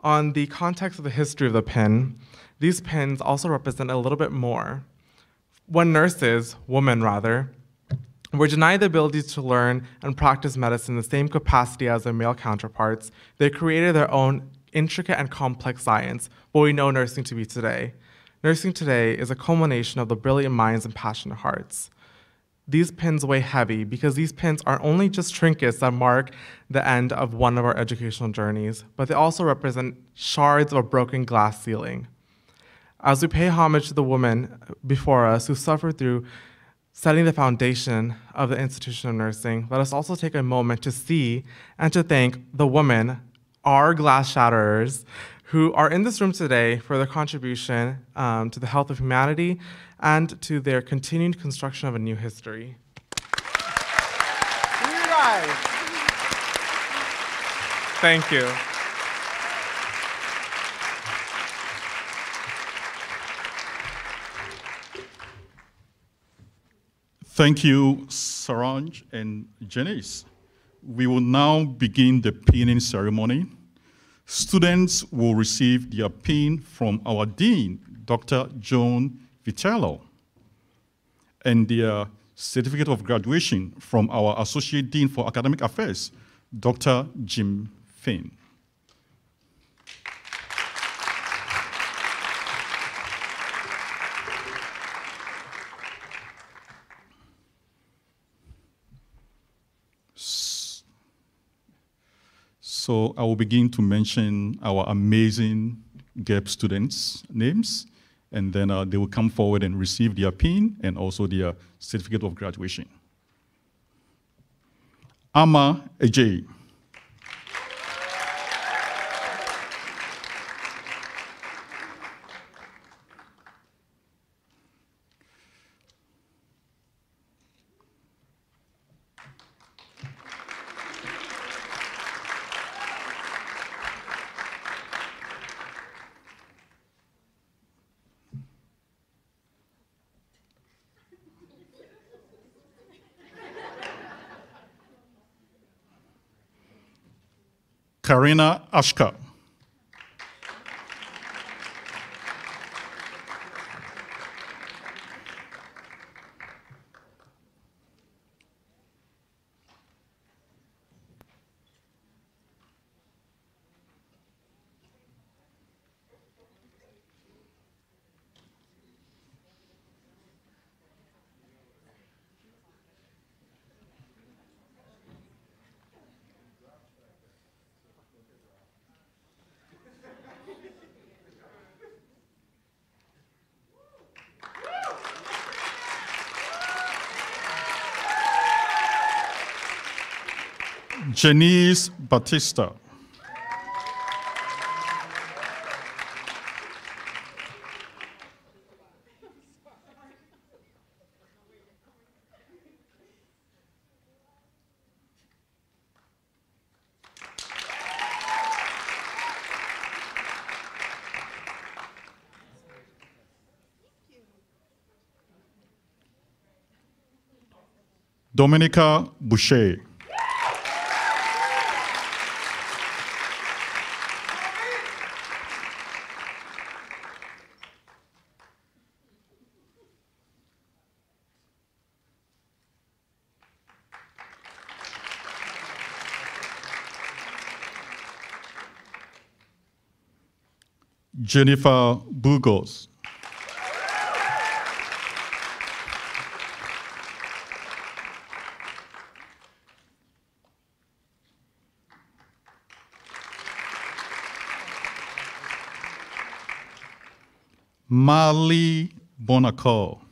on the context of the history of the pin, these pins also represent a little bit more. When nurses, women rather, were denied the ability to learn and practice medicine in the same capacity as their male counterparts, they created their own intricate and complex science, what we know nursing to be today. Nursing today is a culmination of the brilliant minds and passionate hearts. These pins weigh heavy because these pins are only just trinkets that mark the end of one of our educational journeys, but they also represent shards of a broken glass ceiling. As we pay homage to the women before us who suffered through setting the foundation of the institution of nursing, let us also take a moment to see and to thank the women, our glass shatterers, who are in this room today for their contribution um, to the health of humanity and to their continued construction of a new history. Thank you. Thank you, Saranj and Janice. We will now begin the pinning ceremony. Students will receive their pin from our Dean, Dr. Joan Vitello, and their certificate of graduation from our Associate Dean for Academic Affairs, Dr. Jim Finn. So I will begin to mention our amazing GEP students' names, and then uh, they will come forward and receive their PIN and also their certificate of graduation. Ama Ajay. Karina Ashka. Janice Batista. Dominica Boucher. Jennifer Burgos. Marley Bonacore.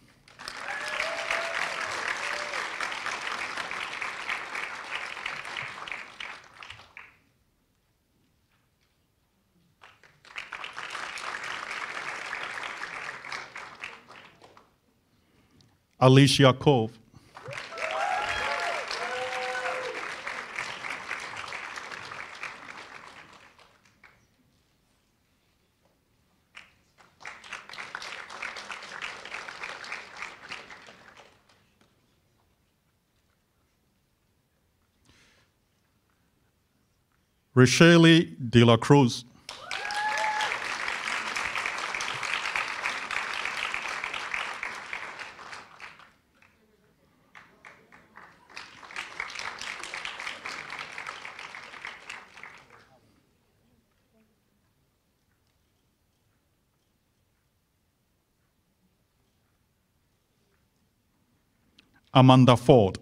Alicia Cove. Rachelle de la Cruz. Amanda Ford.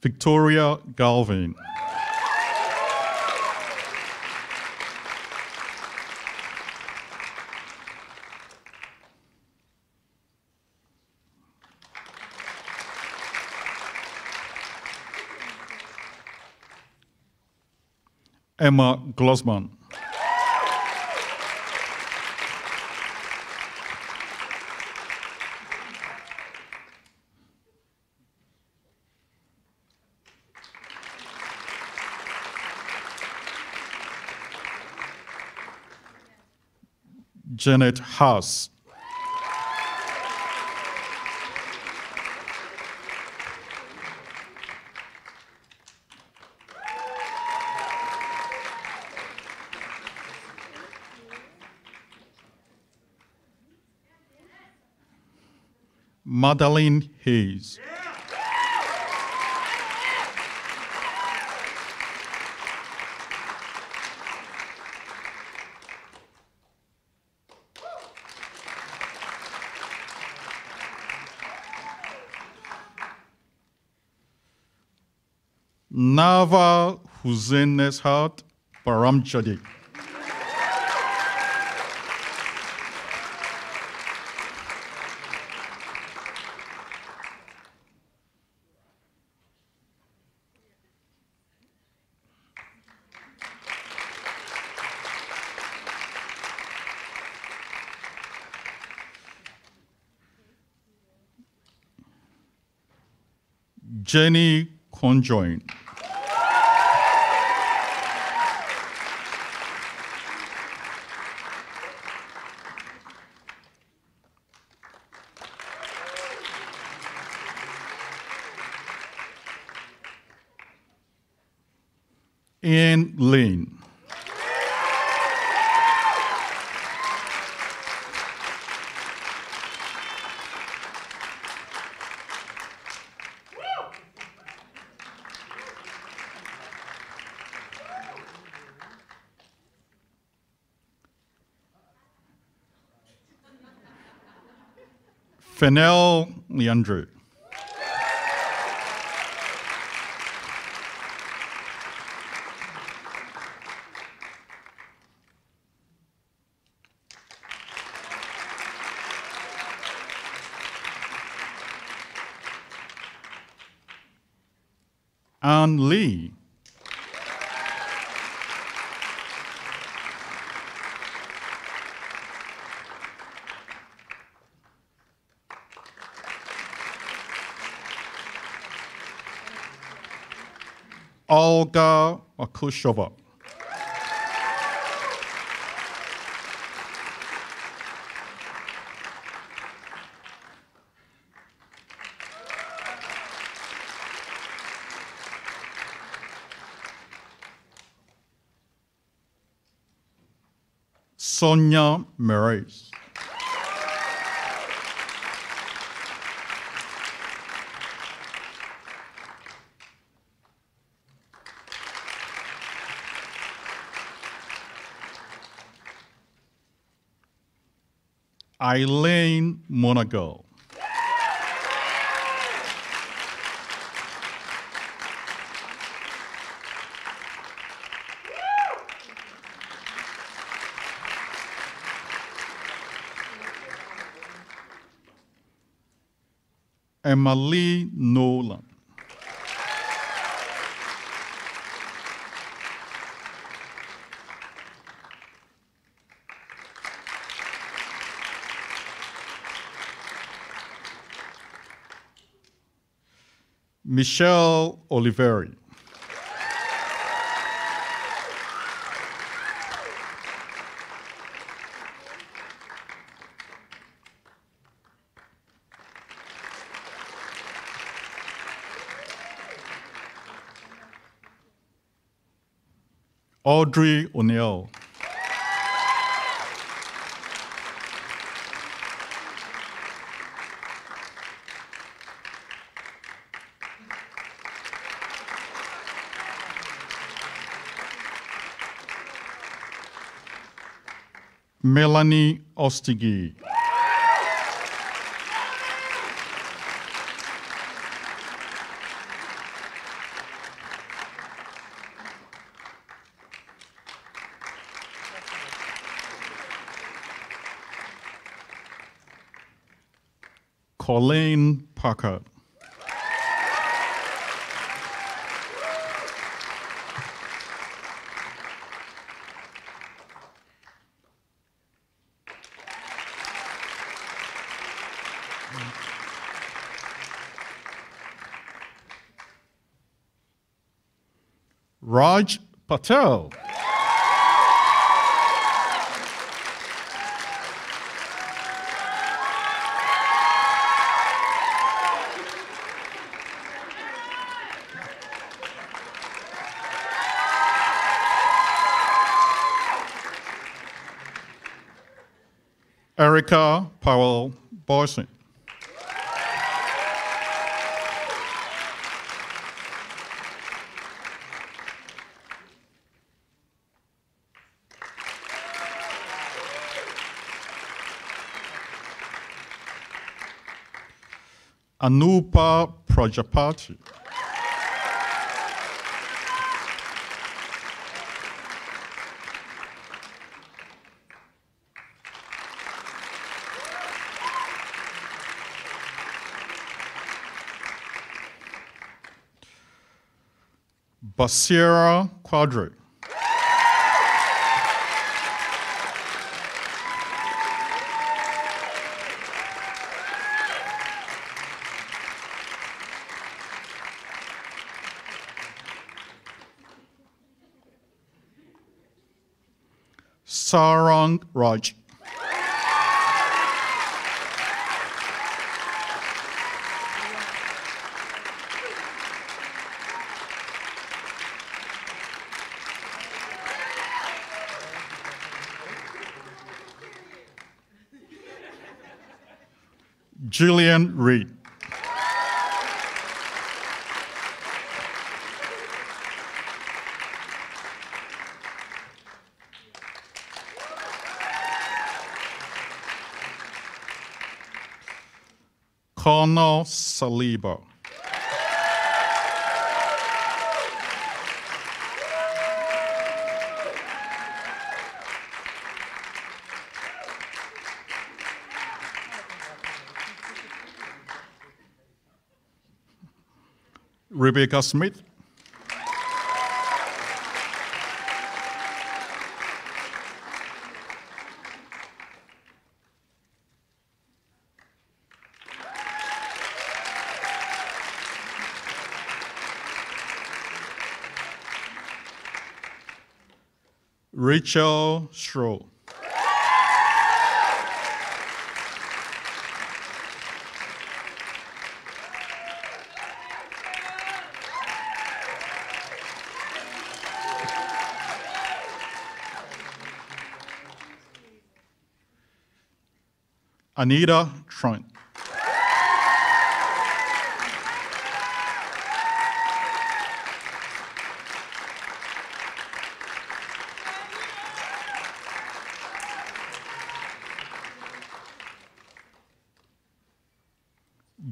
Victoria Galvin. Emma Glossman. Janet Haas. Madeline Hayes. Nava Hussein Neshat Paramchadi. Jenny Conjoin. Fennel Leandro. Ann Lee. Olga Akushova. Sonia Marais. Eileen Monagle. Emily Nolan. Michelle Oliveri. Audrey O'Neill. Melanie Ostigi. Colleen Parker. Raj Patel. Erica Powell Boyson. Anupa Prajapati. Basira Quadri. Sarang Raj. Julian Reed. Colonel Saliba. Rebecca Smith. Rachel Stroh. Anita Trent.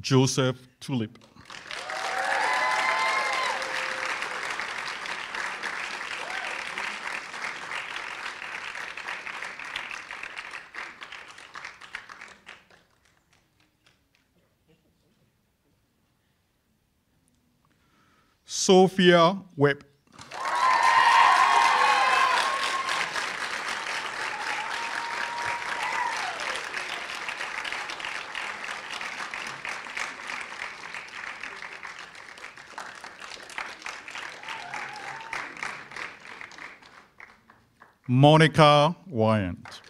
Joseph Tulip. Sophia Webb. Monica Wyant.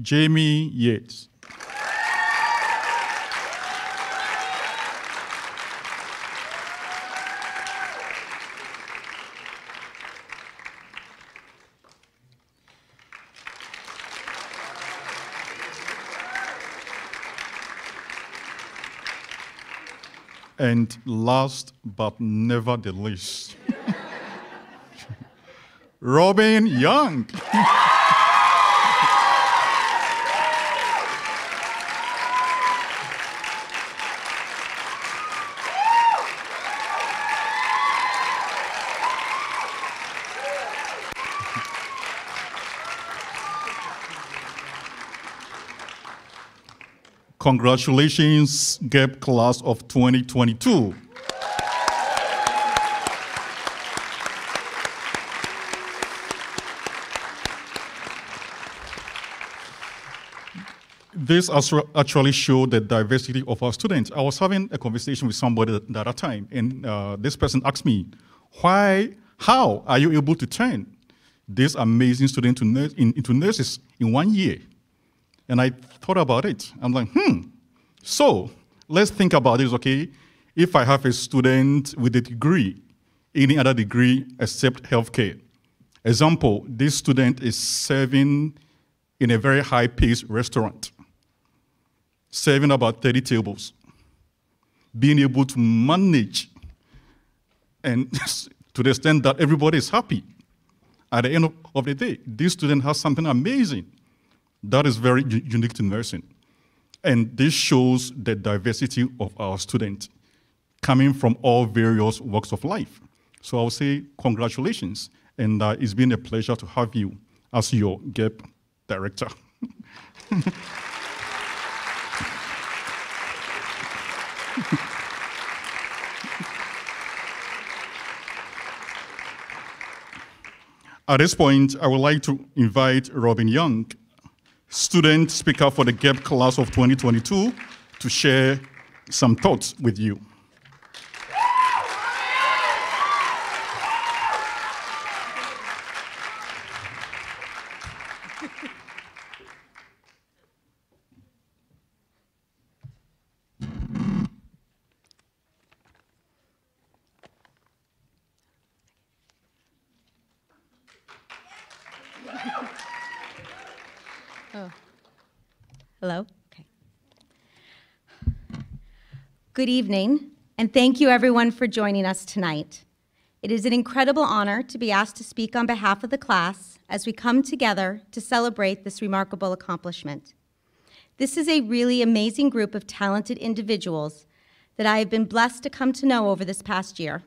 Jamie Yates. And last but never the least, Robin Young. Congratulations, GEP class of 2022. This actu- actually showed the diversity of our students. I was having a conversation with somebody at that time, and uh, this person asked me, why, how are you able to turn this amazing student to nurse, in, into nurses in one year? And I thought about it. I'm like, hmm. So let's think about this, okay? If I have a student with a degree, any other degree except healthcare. Example, this student is serving in a very high paced restaurant, serving about 30 tables, being able to manage and to the extent that everybody is happy. At the end of the day, this student has something amazing. That is very unique to nursing. And this shows the diversity of our students coming from all various walks of life. So I would say congratulations, and uh, it's been a pleasure to have you as your GEP director. At this point, I would like to invite Robin Young, student speaker for the GEP class of 2022, to share some thoughts with you. Oh. Hello? Okay. Good evening, and thank you everyone for joining us tonight. It is an incredible honor to be asked to speak on behalf of the class as we come together to celebrate this remarkable accomplishment. This is a really amazing group of talented individuals that I have been blessed to come to know over this past year.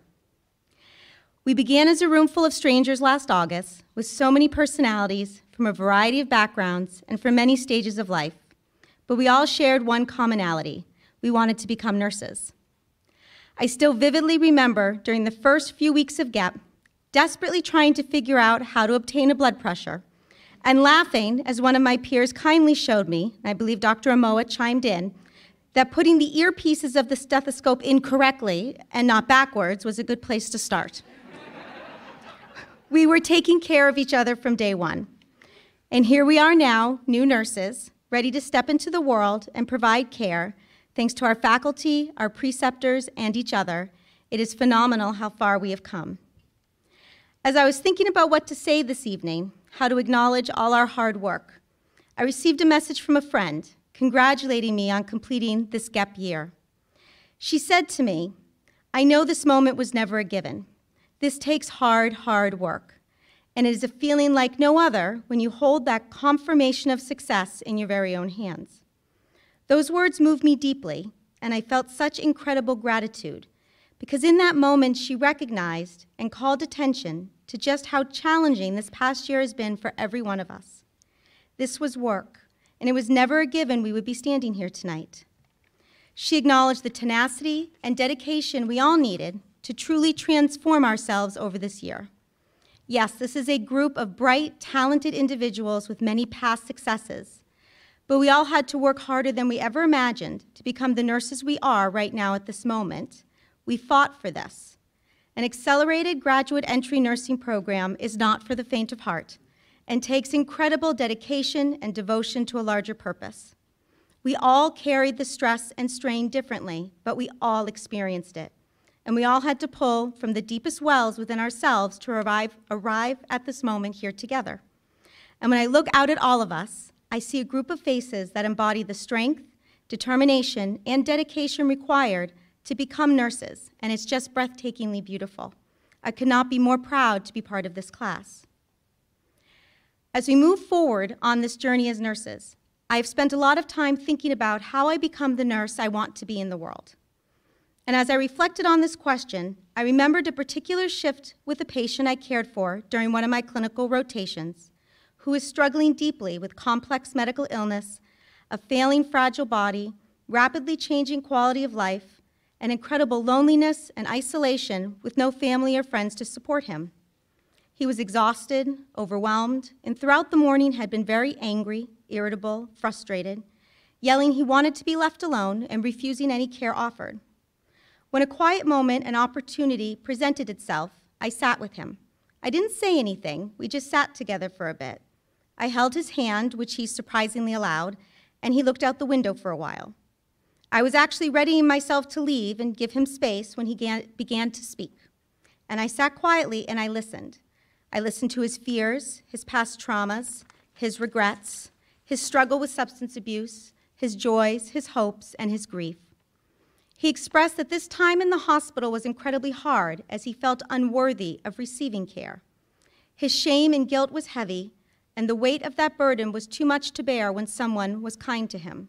We began as a room full of strangers last August with so many personalities from a variety of backgrounds and from many stages of life. But we all shared one commonality. We wanted to become nurses. I still vividly remember during the first few weeks of GEP, desperately trying to figure out how to obtain a blood pressure, and laughing as one of my peers kindly showed me, and I believe Dr. Amoa chimed in, that putting the earpieces of the stethoscope incorrectly and not backwards was a good place to start. we were taking care of each other from day one. And here we are now, new nurses, ready to step into the world and provide care, thanks to our faculty, our preceptors, and each other. It is phenomenal how far we have come. As I was thinking about what to say this evening, how to acknowledge all our hard work, I received a message from a friend congratulating me on completing this GEP year. She said to me, I know this moment was never a given. This takes hard, hard work. And it is a feeling like no other when you hold that confirmation of success in your very own hands. Those words moved me deeply, and I felt such incredible gratitude because in that moment she recognized and called attention to just how challenging this past year has been for every one of us. This was work, and it was never a given we would be standing here tonight. She acknowledged the tenacity and dedication we all needed to truly transform ourselves over this year. Yes, this is a group of bright, talented individuals with many past successes, but we all had to work harder than we ever imagined to become the nurses we are right now at this moment. We fought for this. An accelerated graduate entry nursing program is not for the faint of heart and takes incredible dedication and devotion to a larger purpose. We all carried the stress and strain differently, but we all experienced it. And we all had to pull from the deepest wells within ourselves to arrive, arrive at this moment here together. And when I look out at all of us, I see a group of faces that embody the strength, determination, and dedication required to become nurses, and it's just breathtakingly beautiful. I could not be more proud to be part of this class. As we move forward on this journey as nurses, I have spent a lot of time thinking about how I become the nurse I want to be in the world. And as I reflected on this question, I remembered a particular shift with a patient I cared for during one of my clinical rotations who is struggling deeply with complex medical illness, a failing fragile body, rapidly changing quality of life, and incredible loneliness and isolation with no family or friends to support him. He was exhausted, overwhelmed, and throughout the morning had been very angry, irritable, frustrated, yelling he wanted to be left alone and refusing any care offered. When a quiet moment and opportunity presented itself, I sat with him. I didn't say anything, we just sat together for a bit. I held his hand, which he surprisingly allowed, and he looked out the window for a while. I was actually readying myself to leave and give him space when he began to speak. And I sat quietly and I listened. I listened to his fears, his past traumas, his regrets, his struggle with substance abuse, his joys, his hopes, and his grief. He expressed that this time in the hospital was incredibly hard as he felt unworthy of receiving care. His shame and guilt was heavy, and the weight of that burden was too much to bear when someone was kind to him.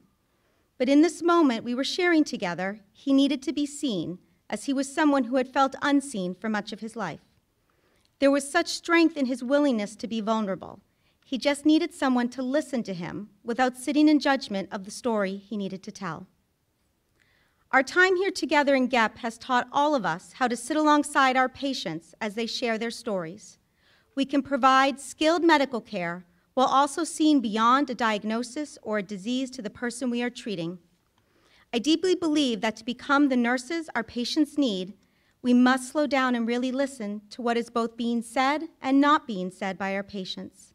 But in this moment we were sharing together, he needed to be seen, as he was someone who had felt unseen for much of his life. There was such strength in his willingness to be vulnerable. He just needed someone to listen to him without sitting in judgment of the story he needed to tell. Our time here together in GEP has taught all of us how to sit alongside our patients as they share their stories. We can provide skilled medical care while also seeing beyond a diagnosis or a disease to the person we are treating. I deeply believe that to become the nurses our patients need, we must slow down and really listen to what is both being said and not being said by our patients.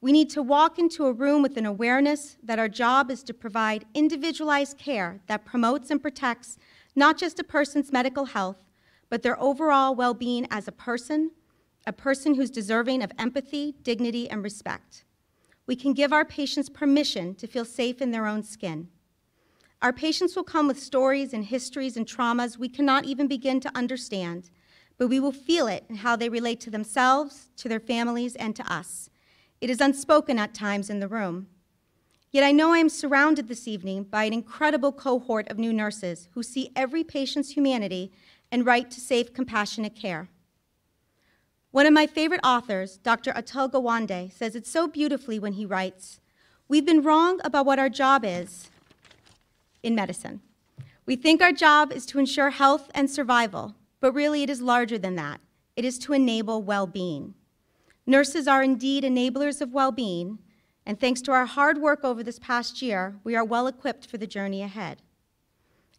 We need to walk into a room with an awareness that our job is to provide individualized care that promotes and protects not just a person's medical health, but their overall well being as a person, a person who's deserving of empathy, dignity, and respect. We can give our patients permission to feel safe in their own skin. Our patients will come with stories and histories and traumas we cannot even begin to understand, but we will feel it in how they relate to themselves, to their families, and to us. It is unspoken at times in the room. Yet I know I am surrounded this evening by an incredible cohort of new nurses who see every patient's humanity and right to safe, compassionate care. One of my favorite authors, Dr. Atul Gawande, says it so beautifully when he writes, We've been wrong about what our job is in medicine. We think our job is to ensure health and survival, but really it is larger than that. It is to enable well being. Nurses are indeed enablers of well being, and thanks to our hard work over this past year, we are well equipped for the journey ahead.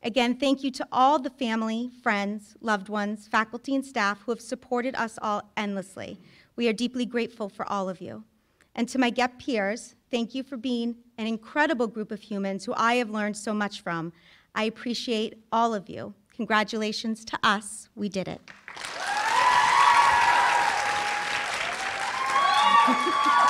Again, thank you to all the family, friends, loved ones, faculty, and staff who have supported us all endlessly. We are deeply grateful for all of you. And to my GEP peers, thank you for being an incredible group of humans who I have learned so much from. I appreciate all of you. Congratulations to us. We did it.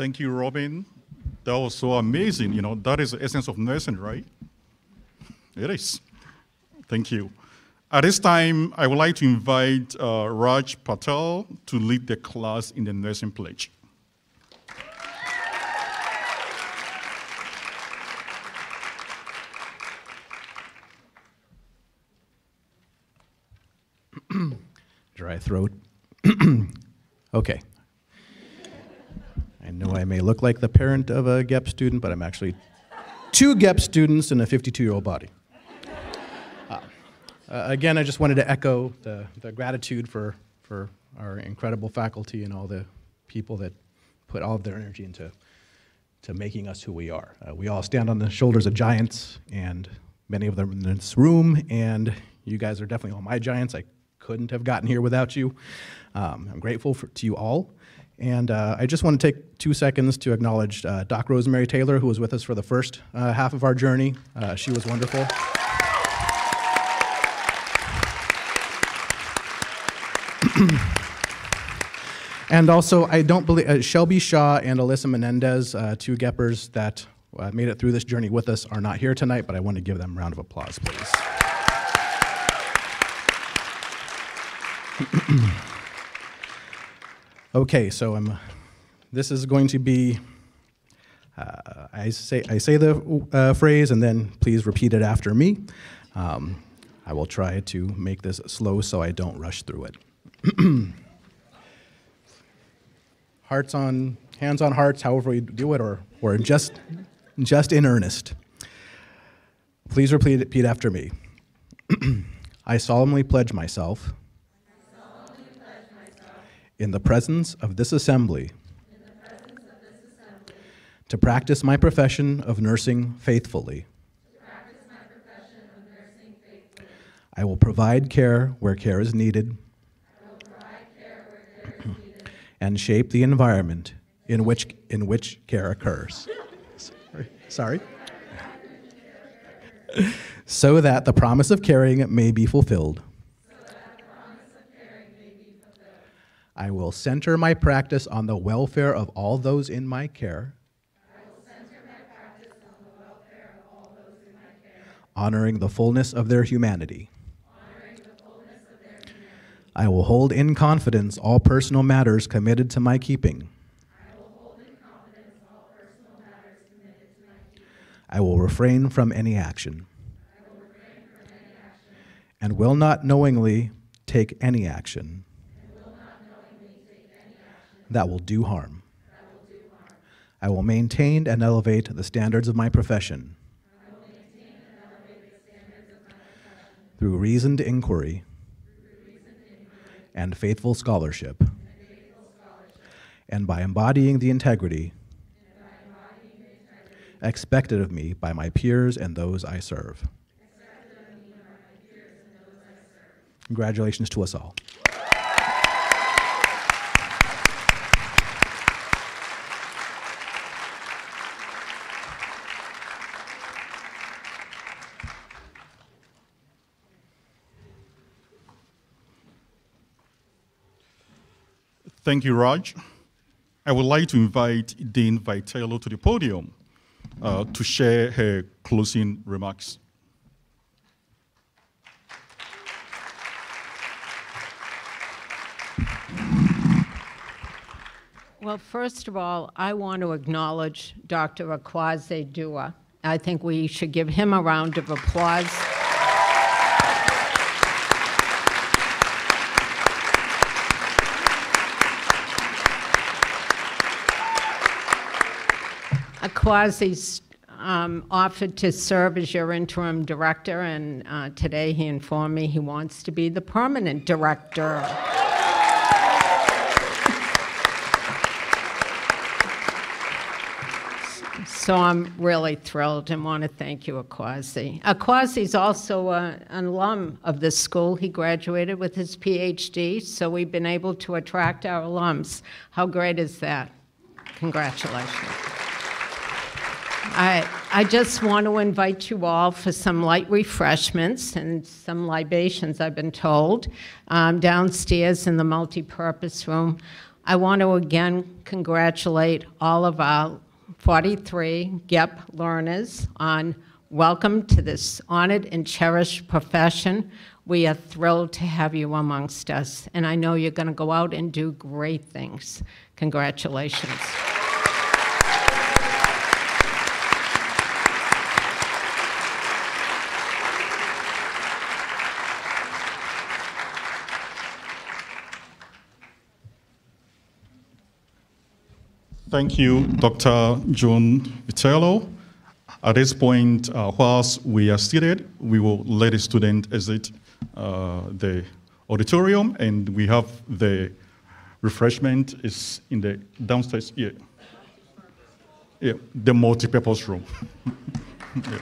Thank you, Robin. That was so amazing. You know, that is the essence of nursing, right? It is. Thank you. At this time, I would like to invite uh, Raj Patel to lead the class in the nursing pledge. Dry throat. okay. I may look like the parent of a GEP student, but I'm actually two GEP students in a 52 year old body. Uh, uh, again, I just wanted to echo the, the gratitude for, for our incredible faculty and all the people that put all of their energy into to making us who we are. Uh, we all stand on the shoulders of giants, and many of them in this room, and you guys are definitely all my giants. I couldn't have gotten here without you. Um, I'm grateful for, to you all. And uh, I just want to take two seconds to acknowledge uh, Doc Rosemary Taylor, who was with us for the first uh, half of our journey. Uh, she was wonderful. and also, I don't believe uh, Shelby Shaw and Alyssa Menendez, uh, two Geppers that made it through this journey with us, are not here tonight, but I want to give them a round of applause, please. Okay, so I'm, this is going to be, uh, I, say, I say the uh, phrase and then please repeat it after me. Um, I will try to make this slow so I don't rush through it. hearts on, hands on hearts, however we do it, or, or just, just in earnest. Please repeat, repeat after me. I solemnly pledge myself in the presence of this assembly, to practice my profession of nursing faithfully. I will provide care where care is needed, and shape the environment in which, in which care occurs. Sorry. Sorry. so that the promise of caring may be fulfilled. I will center my practice on the welfare of all those in my care. Honoring the fullness of their humanity. I will hold in confidence all personal matters committed to my keeping. I will refrain from any action. And will not knowingly take any action that will do harm. I will maintain and elevate the standards of my profession through reasoned inquiry and faithful scholarship, and by embodying the integrity expected of me by my peers and those I serve. Congratulations to us all. Thank you, Raj. I would like to invite Dean Vitello to the podium uh, to share her closing remarks. Well, first of all, I want to acknowledge Dr. Akwasi Duah. I think we should give him a round of applause. Akwasi's um, offered to serve as your interim director, and uh, today he informed me he wants to be the permanent director. So I'm really thrilled and want to thank you, Akwasi. Akwasi is also a, an alum of this school. He graduated with his PhD, so we've been able to attract our alums. How great is that? Congratulations. I, I just want to invite you all for some light refreshments and some libations, I've been told, um, downstairs in the multi-purpose room. I want to again congratulate all of our 43 GEP learners on welcome to this honored and cherished profession. We are thrilled to have you amongst us, and I know you're going to go out and do great things. Congratulations. Thank you, Dr. Joan Vitello. At this point, uh, whilst we are seated, we will let the student exit uh, the auditorium, and we have the refreshment is in the downstairs, yeah. Yeah, the multi-purpose room. yeah.